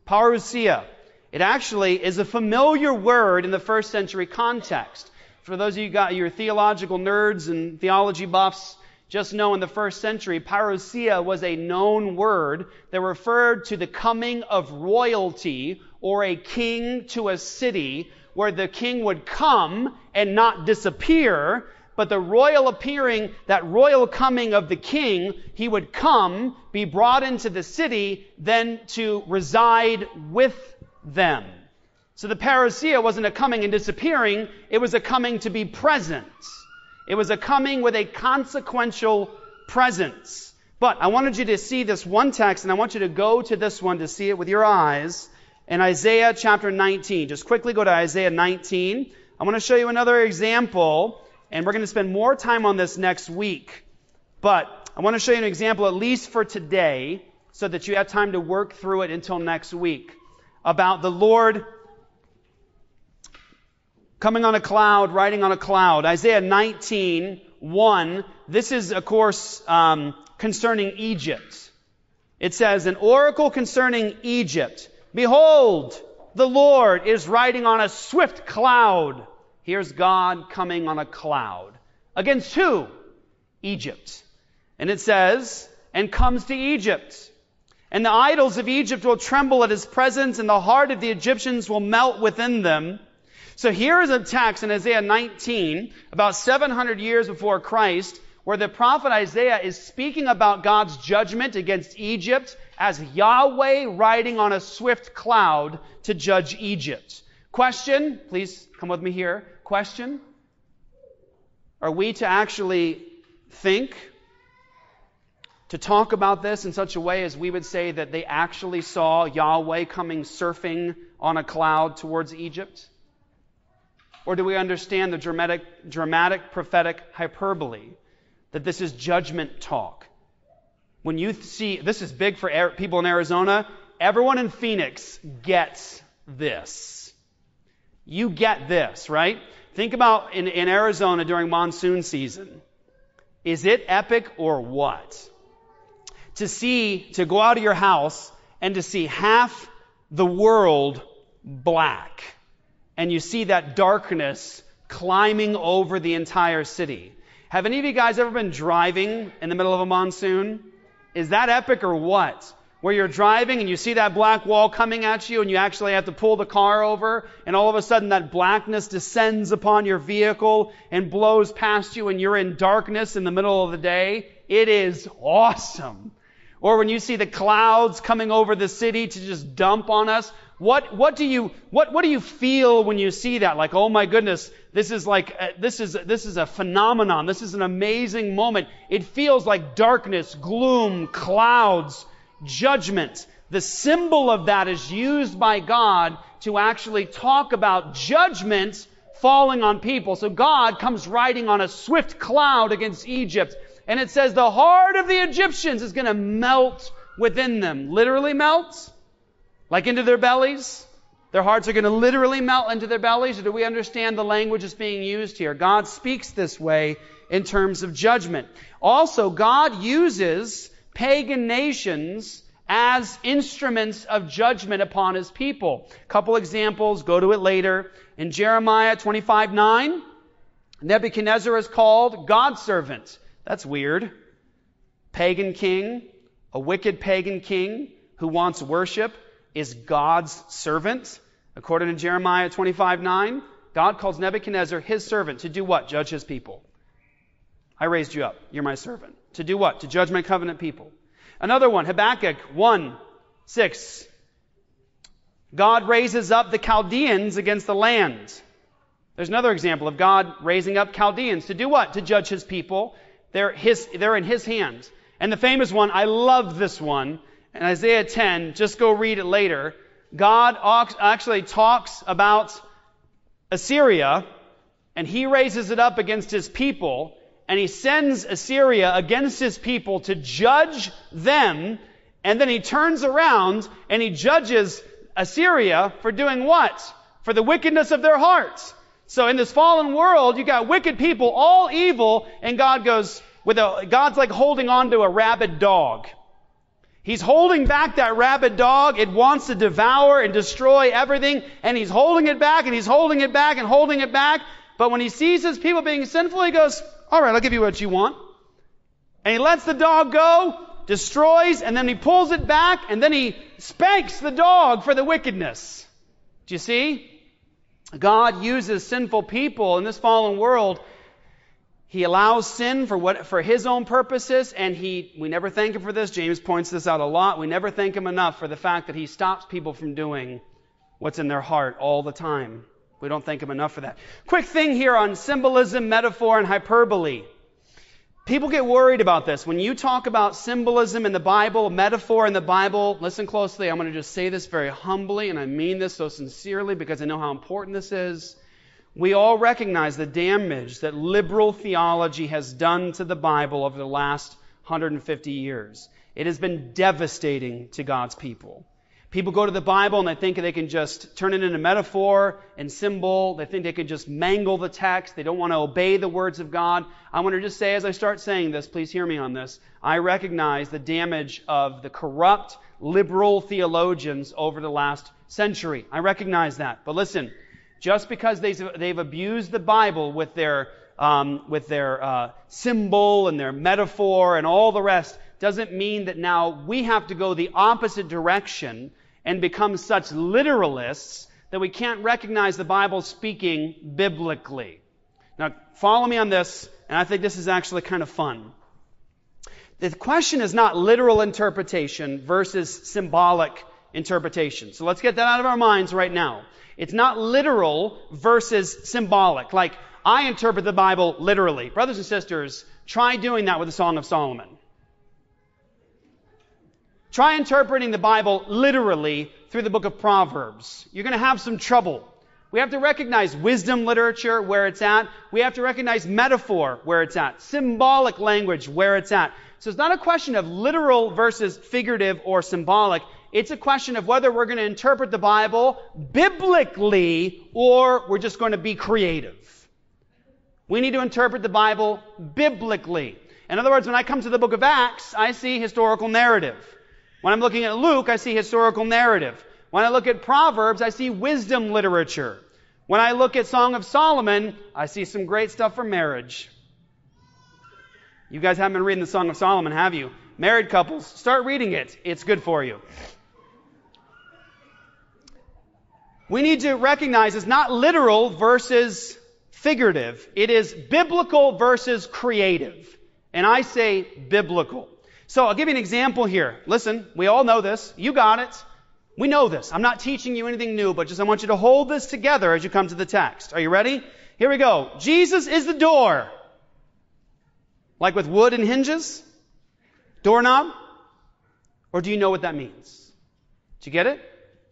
Parousia. It actually is a familiar word in the first century context. For those of you got your theological nerds and theology buffs, just know in the first century, parousia was a known word that referred to the coming of royalty or a king to a city where the king would come and not disappear, but the royal appearing, that royal coming of the king, he would come, be brought into the city, then to reside with them. So the parousia wasn't a coming and disappearing, it was a coming to be present. It was a coming with a consequential presence. But I wanted you to see this one text, and I want you to go to this one to see it with your eyes in Isaiah chapter 19. Just quickly go to Isaiah 19. I want to show you another example, and we're going to spend more time on this next week. But I want to show you an example, at least for today, so that you have time to work through it until next week, about the Lord coming on a cloud, riding on a cloud. Isaiah 19, 1. This is, of course, um, concerning Egypt. It says, An oracle concerning Egypt. Behold, the Lord is riding on a swift cloud. Here's God coming on a cloud. Against who? Egypt. And it says, and comes to Egypt. And the idols of Egypt will tremble at his presence, and the heart of the Egyptians will melt within them. So here is a text in Isaiah 19, about 700 years before Christ, where the prophet Isaiah is speaking about God's judgment against Egypt as Yahweh riding on a swift cloud to judge Egypt. Question, please come with me here. Question. Are we to actually think, to talk about this in such a way as we would say that they actually saw Yahweh coming surfing on a cloud towards Egypt? Or do we understand the dramatic, dramatic prophetic hyperbole that this is judgment talk? When you see, this is big for people in Arizona, everyone in Phoenix gets this. You get this, right? Think about in, in Arizona during monsoon season. Is it epic or what? To see, to go out of your house and to see half the world black and you see that darkness climbing over the entire city. Have any of you guys ever been driving in the middle of a monsoon? Is that epic or what? Where you're driving and you see that black wall coming at you and you actually have to pull the car over and all of a sudden that blackness descends upon your vehicle and blows past you and you're in darkness in the middle of the day. It is awesome. Or when you see the clouds coming over the city to just dump on us, what, what do you, what, what do you feel when you see that? Like, oh my goodness, this is like, uh, this is, this is a phenomenon. This is an amazing moment. It feels like darkness, gloom, clouds, judgment. The symbol of that is used by God to actually talk about judgment falling on people. So God comes riding on a swift cloud against Egypt. And it says the heart of the Egyptians is going to melt within them. Literally melts like into their bellies? Their hearts are going to literally melt into their bellies? Or do we understand the language that's being used here? God speaks this way in terms of judgment. Also, God uses pagan nations as instruments of judgment upon his people. A couple examples, go to it later. In Jeremiah 25 9, Nebuchadnezzar is called God's servant. That's weird. Pagan king, a wicked pagan king who wants worship is God's servant. According to Jeremiah 25 9, God calls Nebuchadnezzar his servant to do what? Judge his people. I raised you up. You're my servant. To do what? To judge my covenant people. Another one, Habakkuk 1 6. God raises up the Chaldeans against the land. There's another example of God raising up Chaldeans to do what? To judge his people. They're, his, they're in his hands. And the famous one, I love this one, in Isaiah 10, just go read it later, God actually talks about Assyria and he raises it up against his people and he sends Assyria against his people to judge them and then he turns around and he judges Assyria for doing what? For the wickedness of their hearts. So in this fallen world, you got wicked people, all evil, and God goes with a, God's like holding on to a rabid dog. He's holding back that rabid dog. It wants to devour and destroy everything, and he's holding it back, and he's holding it back, and holding it back. But when he sees his people being sinful, he goes, All right, I'll give you what you want. And he lets the dog go, destroys, and then he pulls it back, and then he spanks the dog for the wickedness. Do you see? God uses sinful people in this fallen world he allows sin for what for his own purposes, and he we never thank him for this. James points this out a lot. We never thank him enough for the fact that he stops people from doing what's in their heart all the time. We don't thank him enough for that. Quick thing here on symbolism, metaphor, and hyperbole. People get worried about this. When you talk about symbolism in the Bible, metaphor in the Bible, listen closely. I'm going to just say this very humbly, and I mean this so sincerely because I know how important this is. We all recognize the damage that liberal theology has done to the Bible over the last 150 years. It has been devastating to God's people. People go to the Bible and they think they can just turn it into metaphor and symbol. They think they can just mangle the text. They don't want to obey the words of God. I want to just say, as I start saying this, please hear me on this. I recognize the damage of the corrupt liberal theologians over the last century. I recognize that. But listen, just because they've, abused the Bible with their, um, with their uh, symbol and their metaphor and all the rest, doesn't mean that now we have to go the opposite direction and become such literalists that we can't recognize the Bible speaking biblically. Now, follow me on this, and I think this is actually kind of fun. The question is not literal interpretation versus symbolic interpretation. So let's get that out of our minds right now. It's not literal versus symbolic. Like, I interpret the Bible literally. Brothers and sisters, try doing that with the Song of Solomon. Try interpreting the Bible literally through the book of Proverbs. You're going to have some trouble. We have to recognize wisdom literature where it's at. We have to recognize metaphor where it's at. Symbolic language where it's at. So it's not a question of literal versus figurative or symbolic. It's a question of whether we're going to interpret the Bible biblically or we're just going to be creative. We need to interpret the Bible biblically. In other words, when I come to the book of Acts, I see historical narrative. When I'm looking at Luke, I see historical narrative. When I look at Proverbs, I see wisdom literature. When I look at Song of Solomon, I see some great stuff for marriage. You guys haven't been reading the Song of Solomon, have you? Married couples, start reading it. It's good for you. We need to recognize it's not literal versus figurative. It is biblical versus creative. And I say biblical. So I'll give you an example here. Listen, we all know this. You got it. We know this. I'm not teaching you anything new, but just I want you to hold this together as you come to the text. Are you ready? Here we go. Jesus is the door. Like with wood and hinges? Doorknob? Or do you know what that means? Did you get it?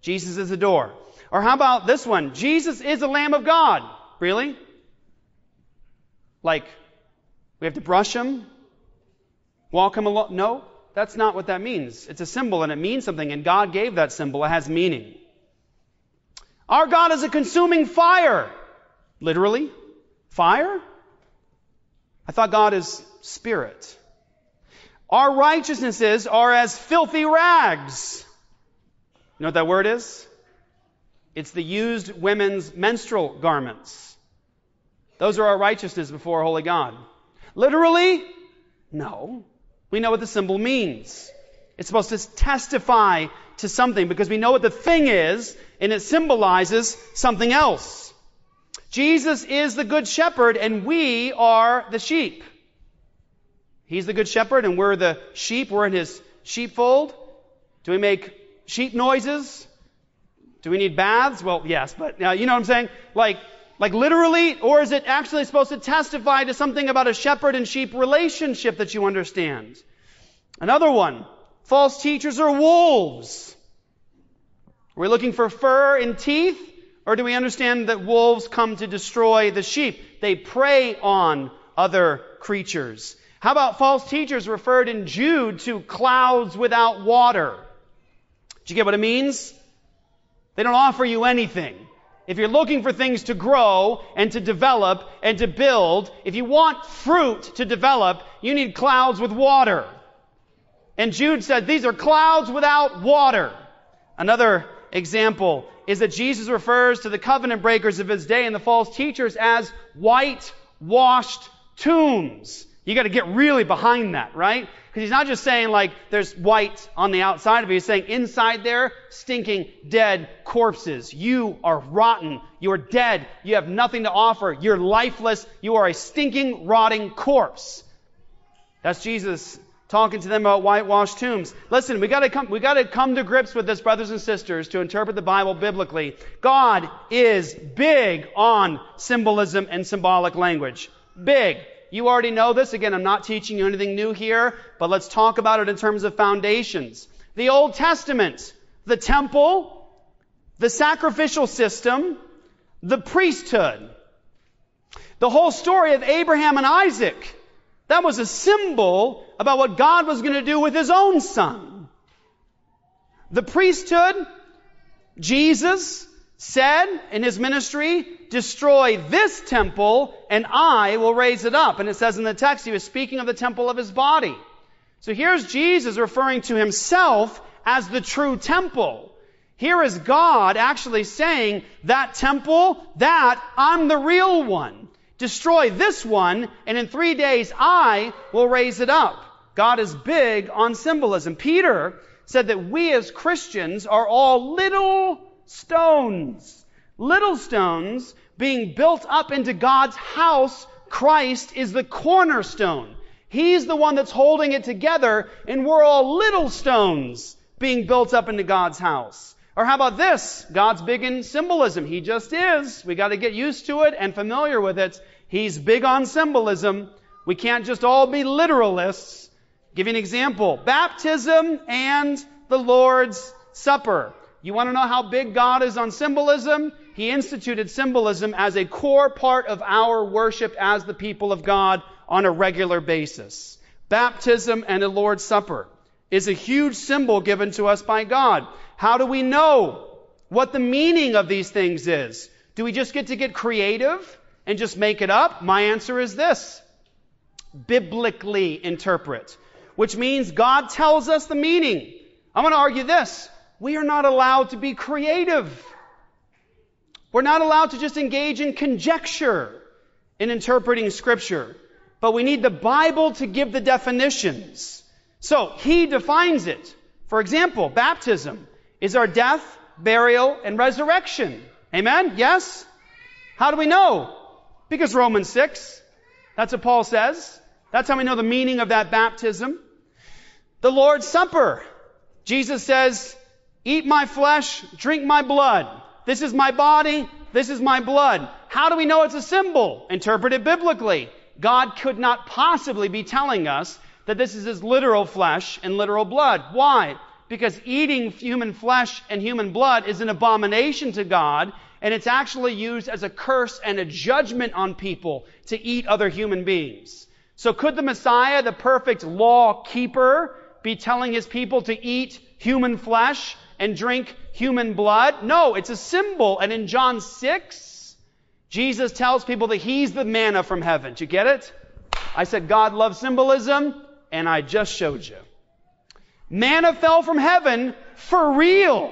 Jesus is the door. Or how about this one? Jesus is the Lamb of God. Really? Like, we have to brush him? Walk him along. No, that's not what that means. It's a symbol and it means something, and God gave that symbol. It has meaning. Our God is a consuming fire. Literally, fire? I thought God is spirit. Our righteousnesses are as filthy rags. You know what that word is? It's the used women's menstrual garments. Those are our righteousness before holy God. Literally? No. We know what the symbol means. It's supposed to testify to something because we know what the thing is and it symbolizes something else. Jesus is the good shepherd and we are the sheep. He's the good shepherd and we're the sheep. We're in his sheepfold. Do we make sheep noises? Do we need baths? Well, yes, but uh, you know what I'm saying? Like, like literally, or is it actually supposed to testify to something about a shepherd and sheep relationship that you understand? Another one, false teachers are wolves. Are we looking for fur and teeth? Or do we understand that wolves come to destroy the sheep? They prey on other creatures. How about false teachers referred in Jude to clouds without water? Do you get what it means? They don't offer you anything. If you're looking for things to grow and to develop and to build, if you want fruit to develop, you need clouds with water. And Jude said, these are clouds without water. Another example is that Jesus refers to the covenant breakers of his day and the false teachers as white-washed tombs. You got to get really behind that, right? Because he's not just saying like there's white on the outside of it. He's saying inside there, stinking dead corpses. You are rotten. You are dead. You have nothing to offer. You're lifeless. You are a stinking, rotting corpse. That's Jesus talking to them about whitewashed tombs. Listen, we gotta come, we gotta come to grips with this, brothers and sisters, to interpret the Bible biblically. God is big on symbolism and symbolic language. Big. You already know this. Again, I'm not teaching you anything new here, but let's talk about it in terms of foundations. The Old Testament, the temple, the sacrificial system, the priesthood. The whole story of Abraham and Isaac, that was a symbol about what God was going to do with his own son. The priesthood, Jesus said in his ministry, destroy this temple and I will raise it up. And it says in the text, he was speaking of the temple of his body. So here's Jesus referring to himself as the true temple. Here is God actually saying, that temple, that, I'm the real one. Destroy this one, and in three days I will raise it up. God is big on symbolism. Peter said that we as Christians are all little stones. Little stones being built up into God's house. Christ is the cornerstone. He's the one that's holding it together, and we're all little stones being built up into God's house. Or how about this? God's big in symbolism. He just is. We got to get used to it and familiar with it. He's big on symbolism. We can't just all be literalists. Give you an example. Baptism and the Lord's Supper. You want to know how big God is on symbolism? He instituted symbolism as a core part of our worship as the people of God on a regular basis. Baptism and the Lord's Supper is a huge symbol given to us by God. How do we know what the meaning of these things is? Do we just get to get creative and just make it up? My answer is this. Biblically interpret. Which means God tells us the meaning. I'm going to argue this. We are not allowed to be creative. We're not allowed to just engage in conjecture in interpreting scripture. But we need the Bible to give the definitions. So, He defines it. For example, baptism is our death, burial, and resurrection. Amen? Yes? How do we know? Because Romans 6. That's what Paul says. That's how we know the meaning of that baptism. The Lord's Supper. Jesus says, eat my flesh, drink my blood. This is my body, this is my blood. How do we know it's a symbol? Interpret it biblically. God could not possibly be telling us that this is his literal flesh and literal blood. Why? Because eating human flesh and human blood is an abomination to God, and it's actually used as a curse and a judgment on people to eat other human beings. So could the Messiah, the perfect law keeper, be telling his people to eat human flesh and drink human blood? No, it's a symbol. And in John 6, Jesus tells people that he's the manna from heaven. Did you get it? I said God loves symbolism, and I just showed you. Manna fell from heaven for real.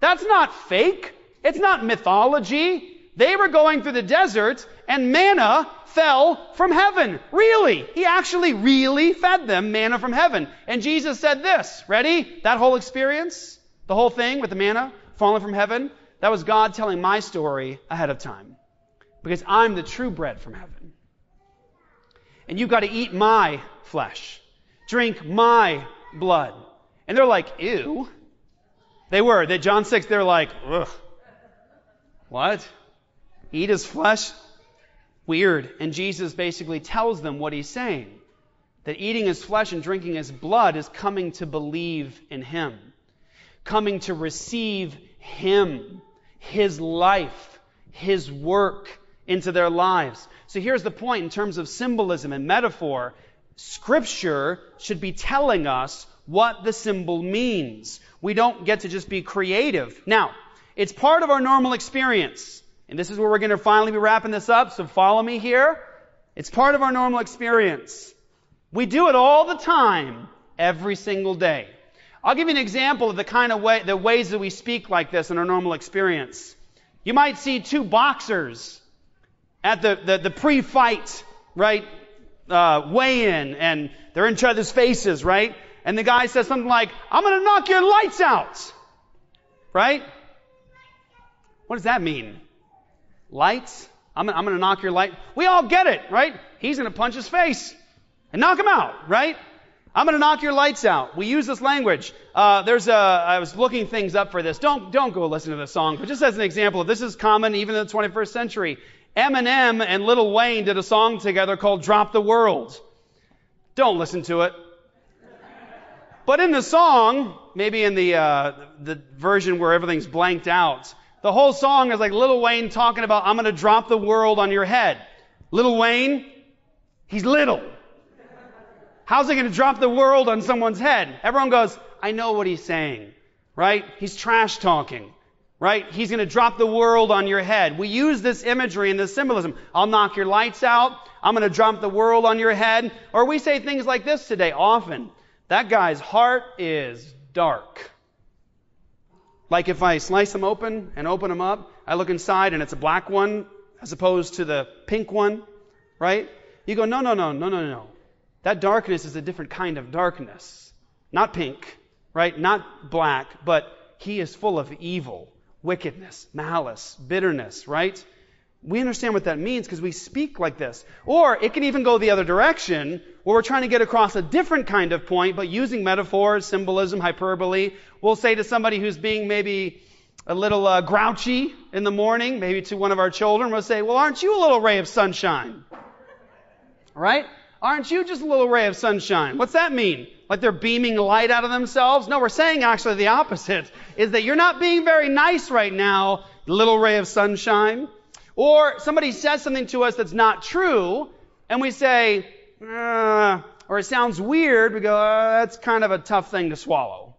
That's not fake. It's not mythology. They were going through the desert, and manna fell from heaven. Really. He actually really fed them manna from heaven. And Jesus said this. Ready? That whole experience, the whole thing with the manna falling from heaven, that was God telling my story ahead of time. Because I'm the true bread from heaven. And you've got to eat my flesh, drink my blood. And they're like, ew. They were. That John 6, they're like, ugh. What? Eat his flesh? weird. And Jesus basically tells them what he's saying that eating his flesh and drinking his blood is coming to believe in him, coming to receive him, his life, his work into their lives. So here's the point in terms of symbolism and metaphor. Scripture should be telling us what the symbol means. We don't get to just be creative. Now, it's part of our normal experience. And this is where we're going to finally be wrapping this up, so follow me here. It's part of our normal experience. We do it all the time, every single day. I'll give you an example of the kind of way, the ways that we speak like this in our normal experience. You might see two boxers at the, the, the pre-fight, right, uh, weigh-in, and they're in each other's faces, right? And the guy says something like, I'm gonna knock your lights out! Right? What does that mean? Lights? I'm, I'm going to knock your light. We all get it, right? He's going to punch his face and knock him out, right? I'm going to knock your lights out. We use this language. Uh, there's a. I was looking things up for this. Don't don't go listen to the song, but just as an example, this is common even in the 21st century. Eminem and Lil Wayne did a song together called "Drop the World." Don't listen to it. But in the song, maybe in the uh, the version where everything's blanked out, the whole song is like Lil Wayne talking about, I'm going to drop the world on your head. Lil Wayne, he's little. How's he going to drop the world on someone's head? Everyone goes, I know what he's saying. right? He's trash talking, right? He's going to drop the world on your head. We use this imagery and this symbolism. I'll knock your lights out. I'm going to drop the world on your head. Or we say things like this today often. That guy's heart is dark. Like if I slice them open and open them up, I look inside and it's a black one as opposed to the pink one, right? You go, no, no, no, no, no, no. That darkness is a different kind of darkness. Not pink, right? Not black, but he is full of evil, wickedness, malice, bitterness, right? We understand what that means because we speak like this. Or it can even go the other direction where we're trying to get across a different kind of point, but using metaphors, symbolism, hyperbole. We'll say to somebody who's being maybe a little uh, grouchy in the morning, maybe to one of our children, we'll say, Well, aren't you a little ray of sunshine? Right? Aren't you just a little ray of sunshine? What's that mean? Like they're beaming light out of themselves? No, we're saying actually the opposite, is that you're not being very nice right now, little ray of sunshine. Or somebody says something to us that's not true, and we say, uh, or it sounds weird, we go, uh, that's kind of a tough thing to swallow.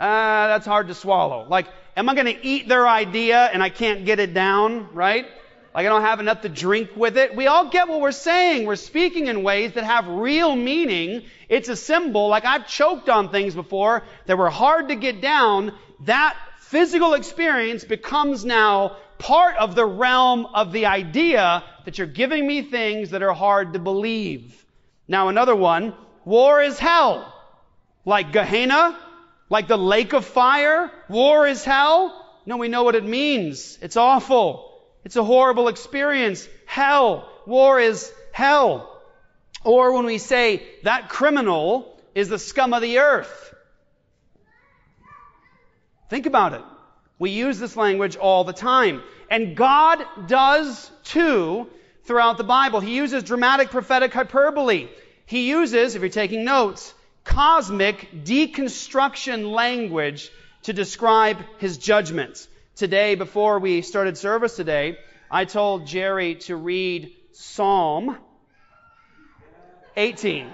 Uh, that's hard to swallow. Like, am I going to eat their idea and I can't get it down, right? Like I don't have enough to drink with it. We all get what we're saying. We're speaking in ways that have real meaning. It's a symbol. Like I've choked on things before that were hard to get down. That physical experience becomes now part of the realm of the idea that you're giving me things that are hard to believe. Now, another one war is hell. Like Gehenna, like the lake of fire. War is hell. No, we know what it means. It's awful. It's a horrible experience. Hell. War is hell. Or when we say that criminal is the scum of the earth. Think about it. We use this language all the time. And God does too throughout the Bible. He uses dramatic prophetic hyperbole. He uses, if you're taking notes, cosmic deconstruction language to describe his judgments. Today, before we started service today, I told Jerry to read Psalm 18.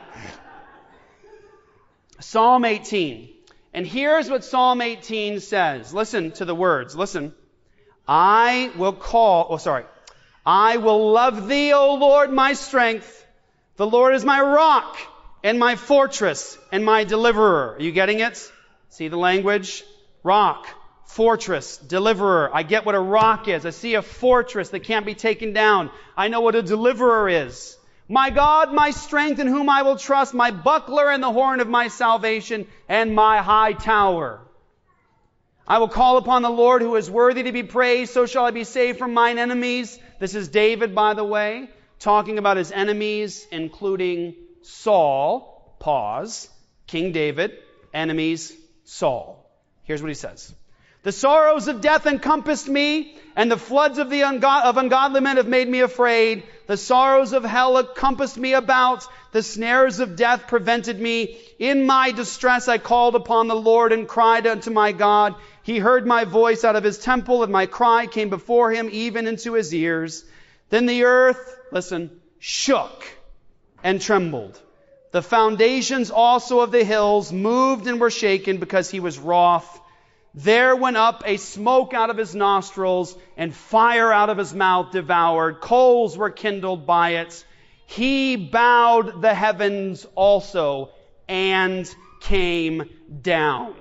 Psalm 18. And here's what Psalm 18 says. Listen to the words. Listen. I will call, oh, sorry. I will love thee, O Lord, my strength. The Lord is my rock and my fortress and my deliverer. Are you getting it? See the language? Rock, fortress, deliverer. I get what a rock is. I see a fortress that can't be taken down. I know what a deliverer is. My God, my strength in whom I will trust, my buckler and the horn of my salvation, and my high tower. I will call upon the Lord who is worthy to be praised, so shall I be saved from mine enemies. This is David, by the way, talking about his enemies, including Saul. Pause. King David, enemies, Saul. Here's what he says. The sorrows of death encompassed me, and the floods of, the ungo- of ungodly men have made me afraid. The sorrows of hell encompassed me about. The snares of death prevented me. In my distress I called upon the Lord and cried unto my God. He heard my voice out of his temple, and my cry came before him even into his ears. Then the earth, listen, shook and trembled. The foundations also of the hills moved and were shaken because he was wroth. There went up a smoke out of his nostrils, and fire out of his mouth devoured. Coals were kindled by it. He bowed the heavens also and came down.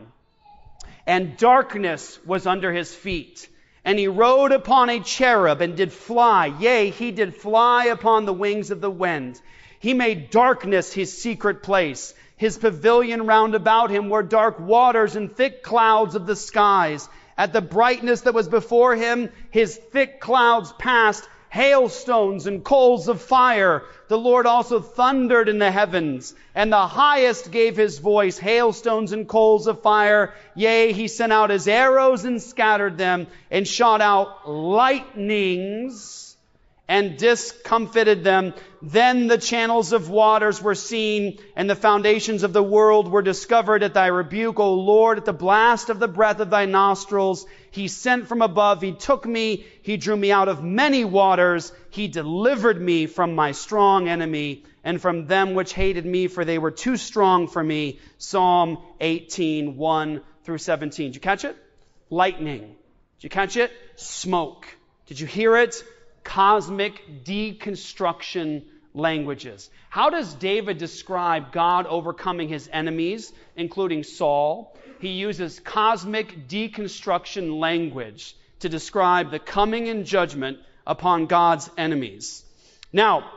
And darkness was under his feet. And he rode upon a cherub and did fly. Yea, he did fly upon the wings of the wind. He made darkness his secret place. His pavilion round about him were dark waters and thick clouds of the skies. At the brightness that was before him, his thick clouds passed, hailstones and coals of fire. The Lord also thundered in the heavens, and the highest gave his voice, hailstones and coals of fire. Yea, he sent out his arrows and scattered them, and shot out lightnings and discomfited them. Then the channels of waters were seen, and the foundations of the world were discovered at thy rebuke, O Lord, at the blast of the breath of thy nostrils. He sent from above, he took me, he drew me out of many waters, he delivered me from my strong enemy and from them which hated me, for they were too strong for me. Psalm 18, 1 through 17. Did you catch it? Lightning. Did you catch it? Smoke. Did you hear it? Cosmic deconstruction languages. How does David describe God overcoming his enemies, including Saul? He uses cosmic deconstruction language to describe the coming in judgment upon God's enemies. Now,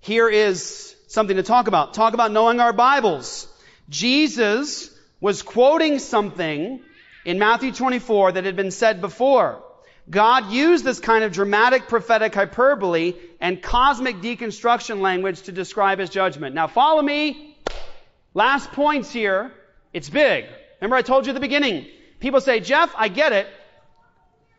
here is something to talk about. Talk about knowing our Bibles. Jesus was quoting something in Matthew 24 that had been said before. God used this kind of dramatic prophetic hyperbole and cosmic deconstruction language to describe his judgment. Now follow me. Last points here. It's big. Remember I told you at the beginning. People say, Jeff, I get it.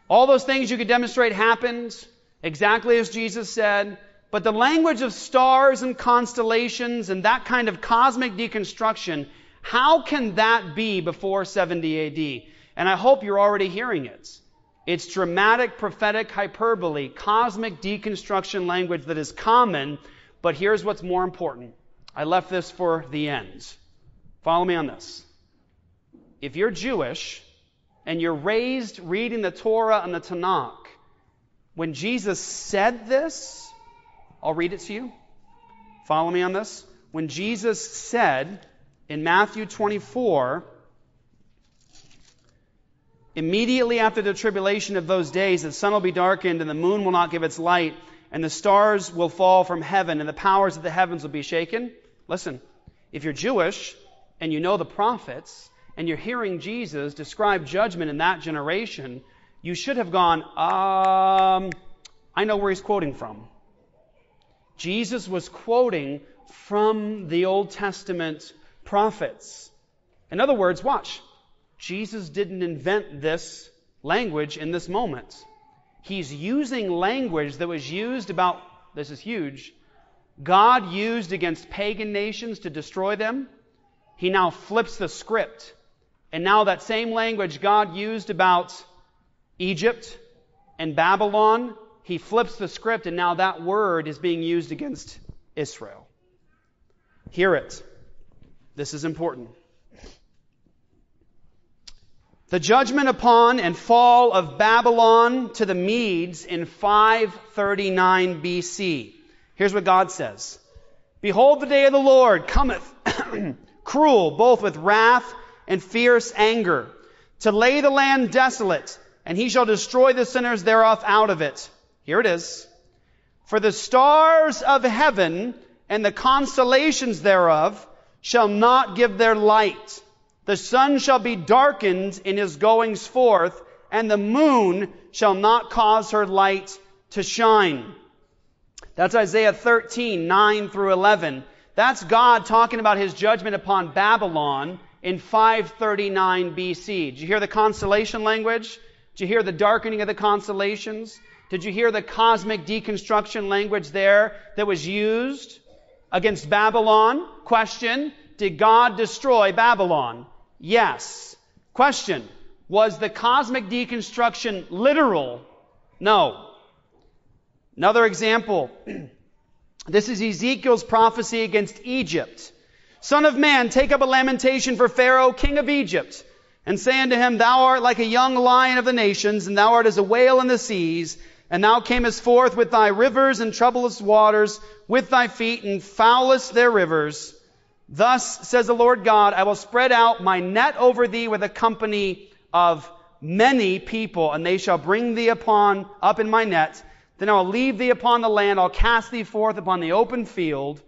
All those things you could demonstrate happened exactly as Jesus said. But the language of stars and constellations and that kind of cosmic deconstruction, how can that be before 70 AD? And I hope you're already hearing it. It's dramatic, prophetic hyperbole, cosmic deconstruction language that is common, but here's what's more important. I left this for the end. Follow me on this. If you're Jewish and you're raised reading the Torah and the Tanakh, when Jesus said this, I'll read it to you. Follow me on this. When Jesus said in Matthew 24, Immediately after the tribulation of those days, the sun will be darkened, and the moon will not give its light, and the stars will fall from heaven, and the powers of the heavens will be shaken. Listen, if you're Jewish and you know the prophets, and you're hearing Jesus describe judgment in that generation, you should have gone, um, I know where he's quoting from. Jesus was quoting from the Old Testament prophets. In other words, watch. Jesus didn't invent this language in this moment. He's using language that was used about, this is huge, God used against pagan nations to destroy them. He now flips the script. And now that same language God used about Egypt and Babylon, he flips the script and now that word is being used against Israel. Hear it. This is important. The judgment upon and fall of Babylon to the Medes in 539 BC. Here's what God says. Behold, the day of the Lord cometh, <clears throat> cruel, both with wrath and fierce anger, to lay the land desolate, and he shall destroy the sinners thereof out of it. Here it is. For the stars of heaven and the constellations thereof shall not give their light the sun shall be darkened in his goings forth, and the moon shall not cause her light to shine. That's Isaiah 13, 9 through 11. That's God talking about his judgment upon Babylon in 539 BC. Did you hear the constellation language? Did you hear the darkening of the constellations? Did you hear the cosmic deconstruction language there that was used against Babylon? Question Did God destroy Babylon? Yes. Question. Was the cosmic deconstruction literal? No. Another example. <clears throat> This is Ezekiel's prophecy against Egypt. Son of man, take up a lamentation for Pharaoh, king of Egypt, and say unto him, Thou art like a young lion of the nations, and thou art as a whale in the seas, and thou camest forth with thy rivers and troublous waters, with thy feet, and foulest their rivers. Thus says the Lord God, I will spread out my net over thee with a company of many people, and they shall bring thee upon up in my net. Then I will leave thee upon the land, I'll cast thee forth upon the open field.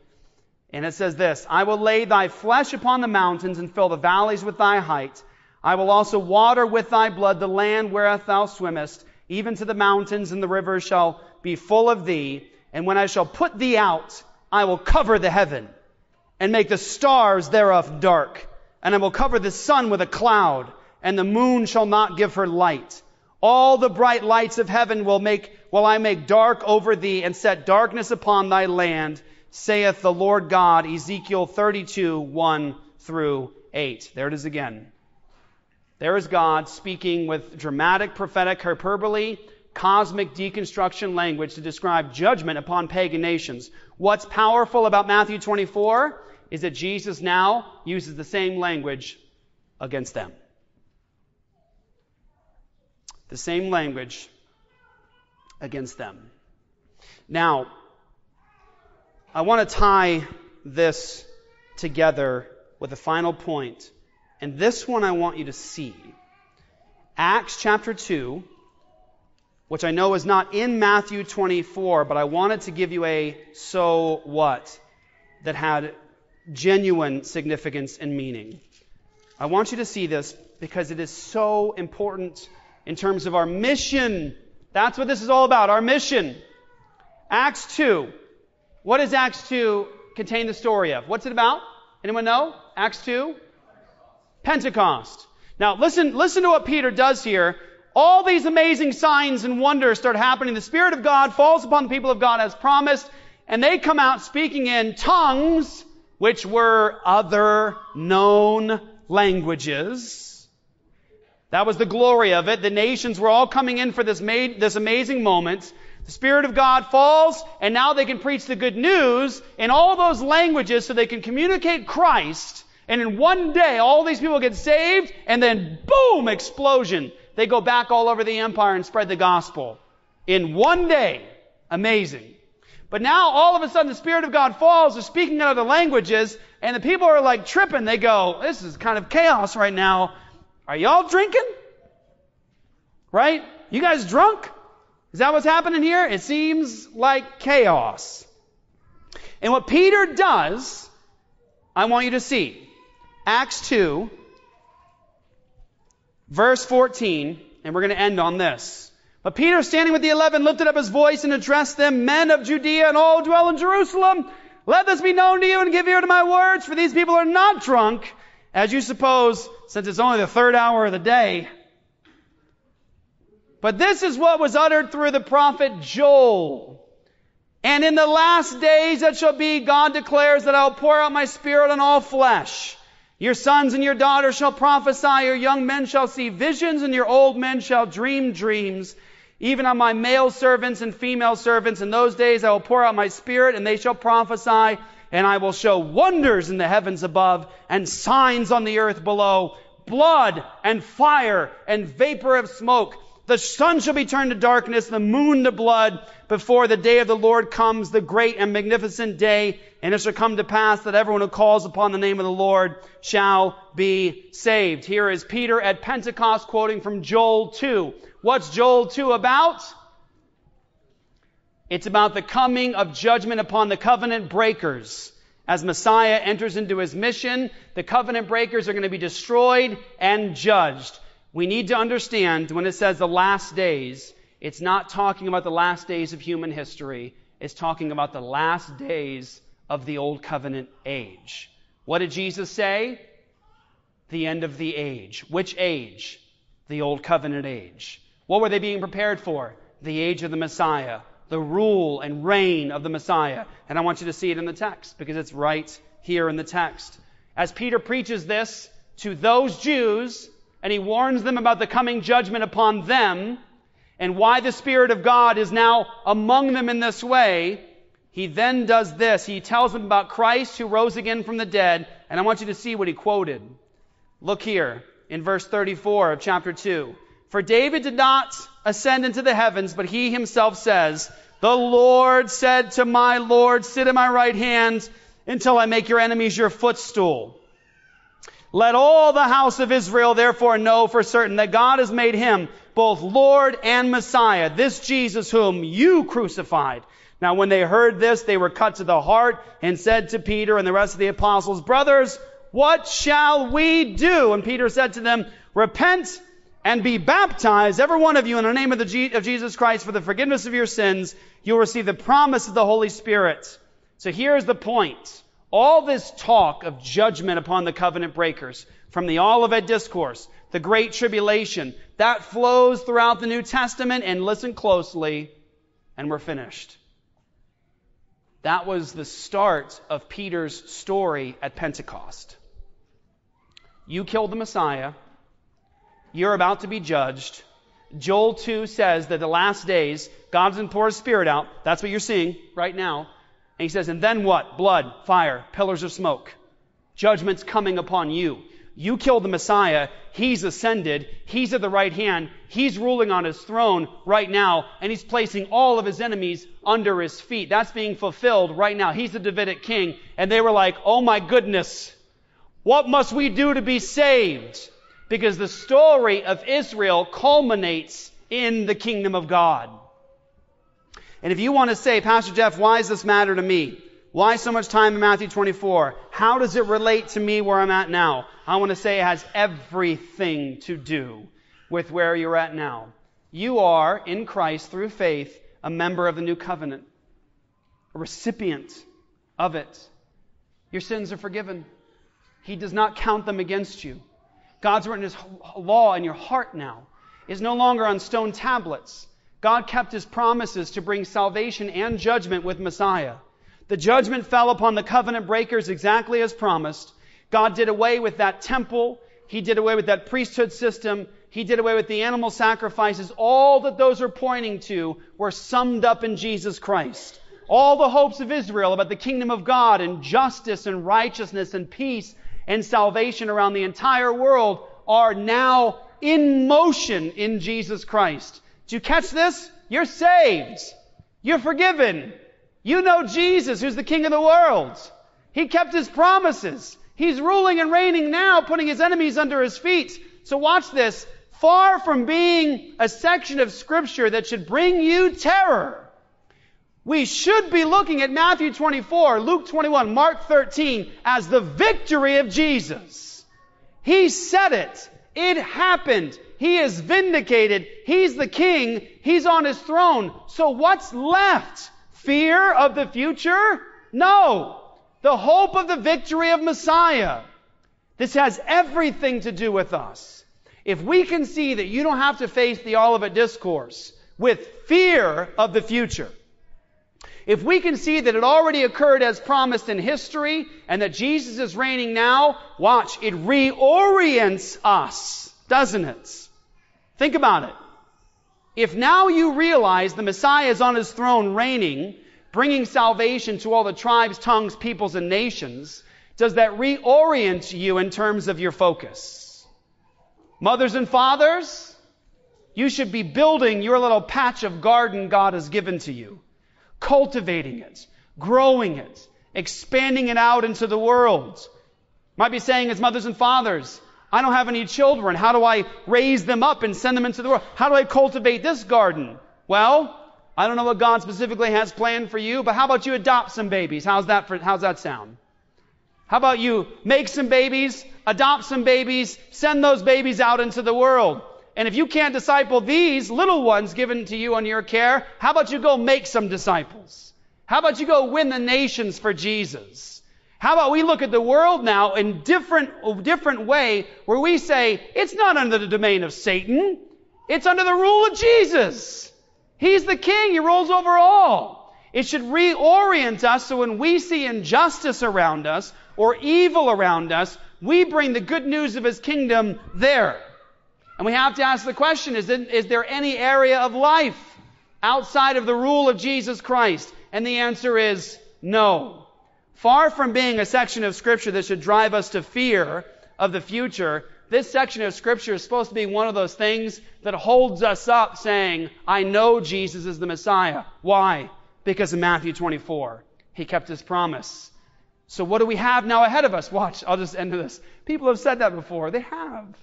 And it says this, I will lay thy flesh upon the mountains and fill the valleys with thy height. I will also water with thy blood the land whereof thou swimmest, even to the mountains and the rivers shall be full of thee. And when I shall put thee out, I will cover the heaven and make the stars thereof dark. And I will cover the sun with a cloud, and the moon shall not give her light. All the bright lights of heaven will make, will I make dark over thee, and set darkness upon thy land, saith the Lord God. Ezekiel 32, 1 through 8. There it is again. There is God speaking with dramatic prophetic hyperbole, cosmic deconstruction language to describe judgment upon pagan nations. What's powerful about Matthew 24? Is that Jesus now uses the same language against them. The same language against them. Now, I want to tie this together with a final point, and this one I want you to see. Acts chapter 2, which I know is not in Matthew 24, but I wanted to give you a so what that had genuine significance and meaning. I want you to see this because it is so important in terms of our mission. That's what this is all about, our mission. Acts 2. What does Acts 2 contain the story of? What's it about? Anyone know? Acts 2? Pentecost. Now listen, listen to what Peter does here. All these amazing signs and wonders start happening. The Spirit of God falls upon the people of God as promised, and they come out speaking in tongues, which were other known languages. That was the glory of it. The nations were all coming in for this, made, this amazing moment. The Spirit of God falls, and now they can preach the good news in all those languages so they can communicate Christ. And in one day, all these people get saved, and then boom, explosion. They go back all over the empire and spread the gospel. In one day. Amazing. But now all of a sudden the Spirit of God falls, they're speaking in other languages, and the people are like tripping. They go, this is kind of chaos right now. Are y'all drinking? Right? You guys drunk? Is that what's happening here? It seems like chaos. And what Peter does, I want you to see. Acts 2, verse 14, and we're going to end on this. But Peter, standing with the eleven, lifted up his voice and addressed them, Men of Judea and all who dwell in Jerusalem, let this be known to you and give ear to my words, for these people are not drunk, as you suppose, since it's only the third hour of the day. But this is what was uttered through the prophet Joel. And in the last days that shall be, God declares that I'll pour out my spirit on all flesh. Your sons and your daughters shall prophesy, your young men shall see visions, and your old men shall dream dreams. Even on my male servants and female servants in those days I will pour out my spirit and they shall prophesy and I will show wonders in the heavens above and signs on the earth below, blood and fire and vapor of smoke. The sun shall be turned to darkness, the moon to blood, before the day of the Lord comes, the great and magnificent day. And it shall come to pass that everyone who calls upon the name of the Lord shall be saved. Here is Peter at Pentecost quoting from Joel 2. What's Joel 2 about? It's about the coming of judgment upon the covenant breakers. As Messiah enters into his mission, the covenant breakers are going to be destroyed and judged. We need to understand when it says the last days, it's not talking about the last days of human history. It's talking about the last days of the old covenant age. What did Jesus say? The end of the age. Which age? The old covenant age. What were they being prepared for? The age of the Messiah, the rule and reign of the Messiah. And I want you to see it in the text because it's right here in the text. As Peter preaches this to those Jews, and he warns them about the coming judgment upon them and why the Spirit of God is now among them in this way, he then does this. He tells them about Christ who rose again from the dead, and I want you to see what he quoted. Look here in verse 34 of chapter 2. For David did not ascend into the heavens, but he himself says, The Lord said to my Lord, Sit at my right hand until I make your enemies your footstool. Let all the house of Israel therefore know for certain that God has made him both Lord and Messiah, this Jesus whom you crucified. Now when they heard this, they were cut to the heart and said to Peter and the rest of the apostles, Brothers, what shall we do? And Peter said to them, Repent and be baptized, every one of you, in the name of, the G- of Jesus Christ for the forgiveness of your sins. You'll receive the promise of the Holy Spirit. So here's the point. All this talk of judgment upon the covenant breakers from the Olivet Discourse, the Great Tribulation, that flows throughout the New Testament, and listen closely, and we're finished. That was the start of Peter's story at Pentecost. You killed the Messiah. You're about to be judged. Joel 2 says that the last days, God's going to pour His Spirit out. That's what you're seeing right now. And He says, and then what? Blood, fire, pillars of smoke. Judgment's coming upon you. You killed the Messiah. He's ascended. He's at the right hand. He's ruling on his throne right now, and he's placing all of his enemies under his feet. That's being fulfilled right now. He's the Davidic king. And they were like, oh my goodness, what must we do to be saved? Because the story of Israel culminates in the kingdom of God. And if you want to say, Pastor Jeff, why does this matter to me? Why so much time in Matthew 24? How does it relate to me where I'm at now? I want to say it has everything to do with where you're at now. You are, in Christ, through faith, a member of the new covenant, a recipient of it. Your sins are forgiven. He does not count them against you. God's written His law in your heart now. Is no longer on stone tablets. God kept His promises to bring salvation and judgment with Messiah. The judgment fell upon the covenant breakers exactly as promised. God did away with that temple. He did away with that priesthood system. He did away with the animal sacrifices. All that those are pointing to were summed up in Jesus Christ. All the hopes of Israel about the kingdom of God and justice and righteousness and peace and salvation around the entire world are now in motion in Jesus Christ. Do you catch this? You're saved. You're forgiven. You know Jesus, who's the King of the world. He kept his promises. He's ruling and reigning now, putting his enemies under his feet. So watch this. Far from being a section of scripture that should bring you terror, we should be looking at Matthew 24, Luke 21, Mark 13 as the victory of Jesus. He said it. It happened. He is vindicated. He's the king. He's on his throne. So what's left? Fear of the future? No. The hope of the victory of Messiah. This has everything to do with us. If we can see that you don't have to face the Olivet Discourse with fear of the future, if we can see that it already occurred as promised in history and that Jesus is reigning now, watch, it reorients us, doesn't it? Think about it. If now you realize the Messiah is on his throne reigning, bringing salvation to all the tribes, tongues, peoples, and nations, does that reorient you in terms of your focus? Mothers and fathers, you should be building your little patch of garden God has given to you, cultivating it, growing it, expanding it out into the world. Might be saying as mothers and fathers, I don't have any children. How do I raise them up and send them into the world? How do I cultivate this garden? Well, I don't know what God specifically has planned for you, but how about you adopt some babies? How's that for, how's that sound? How about you make some babies, adopt some babies, send those babies out into the world? And if you can't disciple these little ones given to you on your care, how about you go make some disciples? How about you go win the nations for Jesus? How about we look at the world now in different, different way where we say it's not under the domain of Satan. It's under the rule of Jesus. He's the king. He rules over all. It should reorient us so when we see injustice around us or evil around us, we bring the good news of his kingdom there. And we have to ask the question, is, there any area of life outside of the rule of Jesus Christ? And the answer is no. Far from being a section of Scripture that should drive us to fear of the future, this section of Scripture is supposed to be one of those things that holds us up saying, I know Jesus is the Messiah. Why? Because in Matthew 24. He kept his promise. So what do we have now ahead of us? Watch, I'll just end this. People have said that before. They have.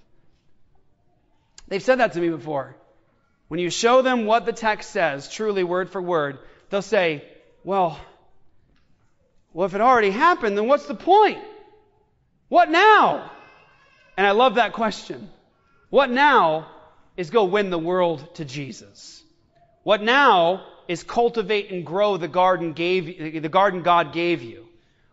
They've said that to me before. When you show them what the text says, truly word for word, they'll say, well, well, if it already happened, then what's the point? What now? And I love that question. What now is go win the world to Jesus. What now is cultivate and grow the garden gave the garden God gave you.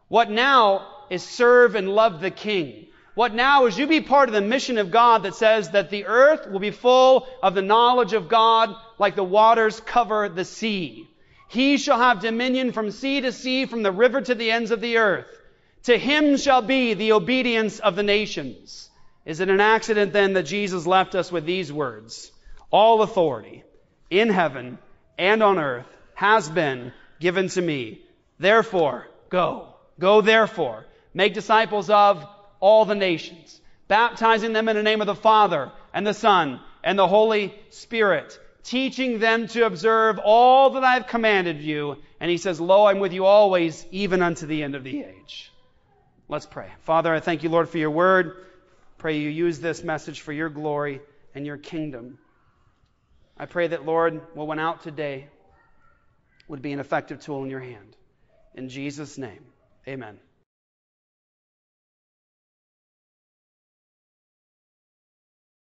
What now is serve and love the king. What now is you be part of the mission of God that says that the earth will be full of the knowledge of God like the waters cover the sea. He shall have dominion from sea to sea, from the river to the ends of the earth. To him shall be the obedience of the nations. Is it an accident then that Jesus left us with these words? All authority in heaven and on earth has been given to me. Therefore, go. Go therefore. Make disciples of all the nations, baptizing them in the name of the Father and the Son and the Holy Spirit, teaching them to observe all that I have commanded you. And he says, Lo, I'm with you always, even unto the end of the age. Let's pray. Father, I thank you, Lord, for your word. Pray you use this message for your glory and your kingdom. I pray that, Lord, what went out today would be an effective tool in your hand. In Jesus' name, amen.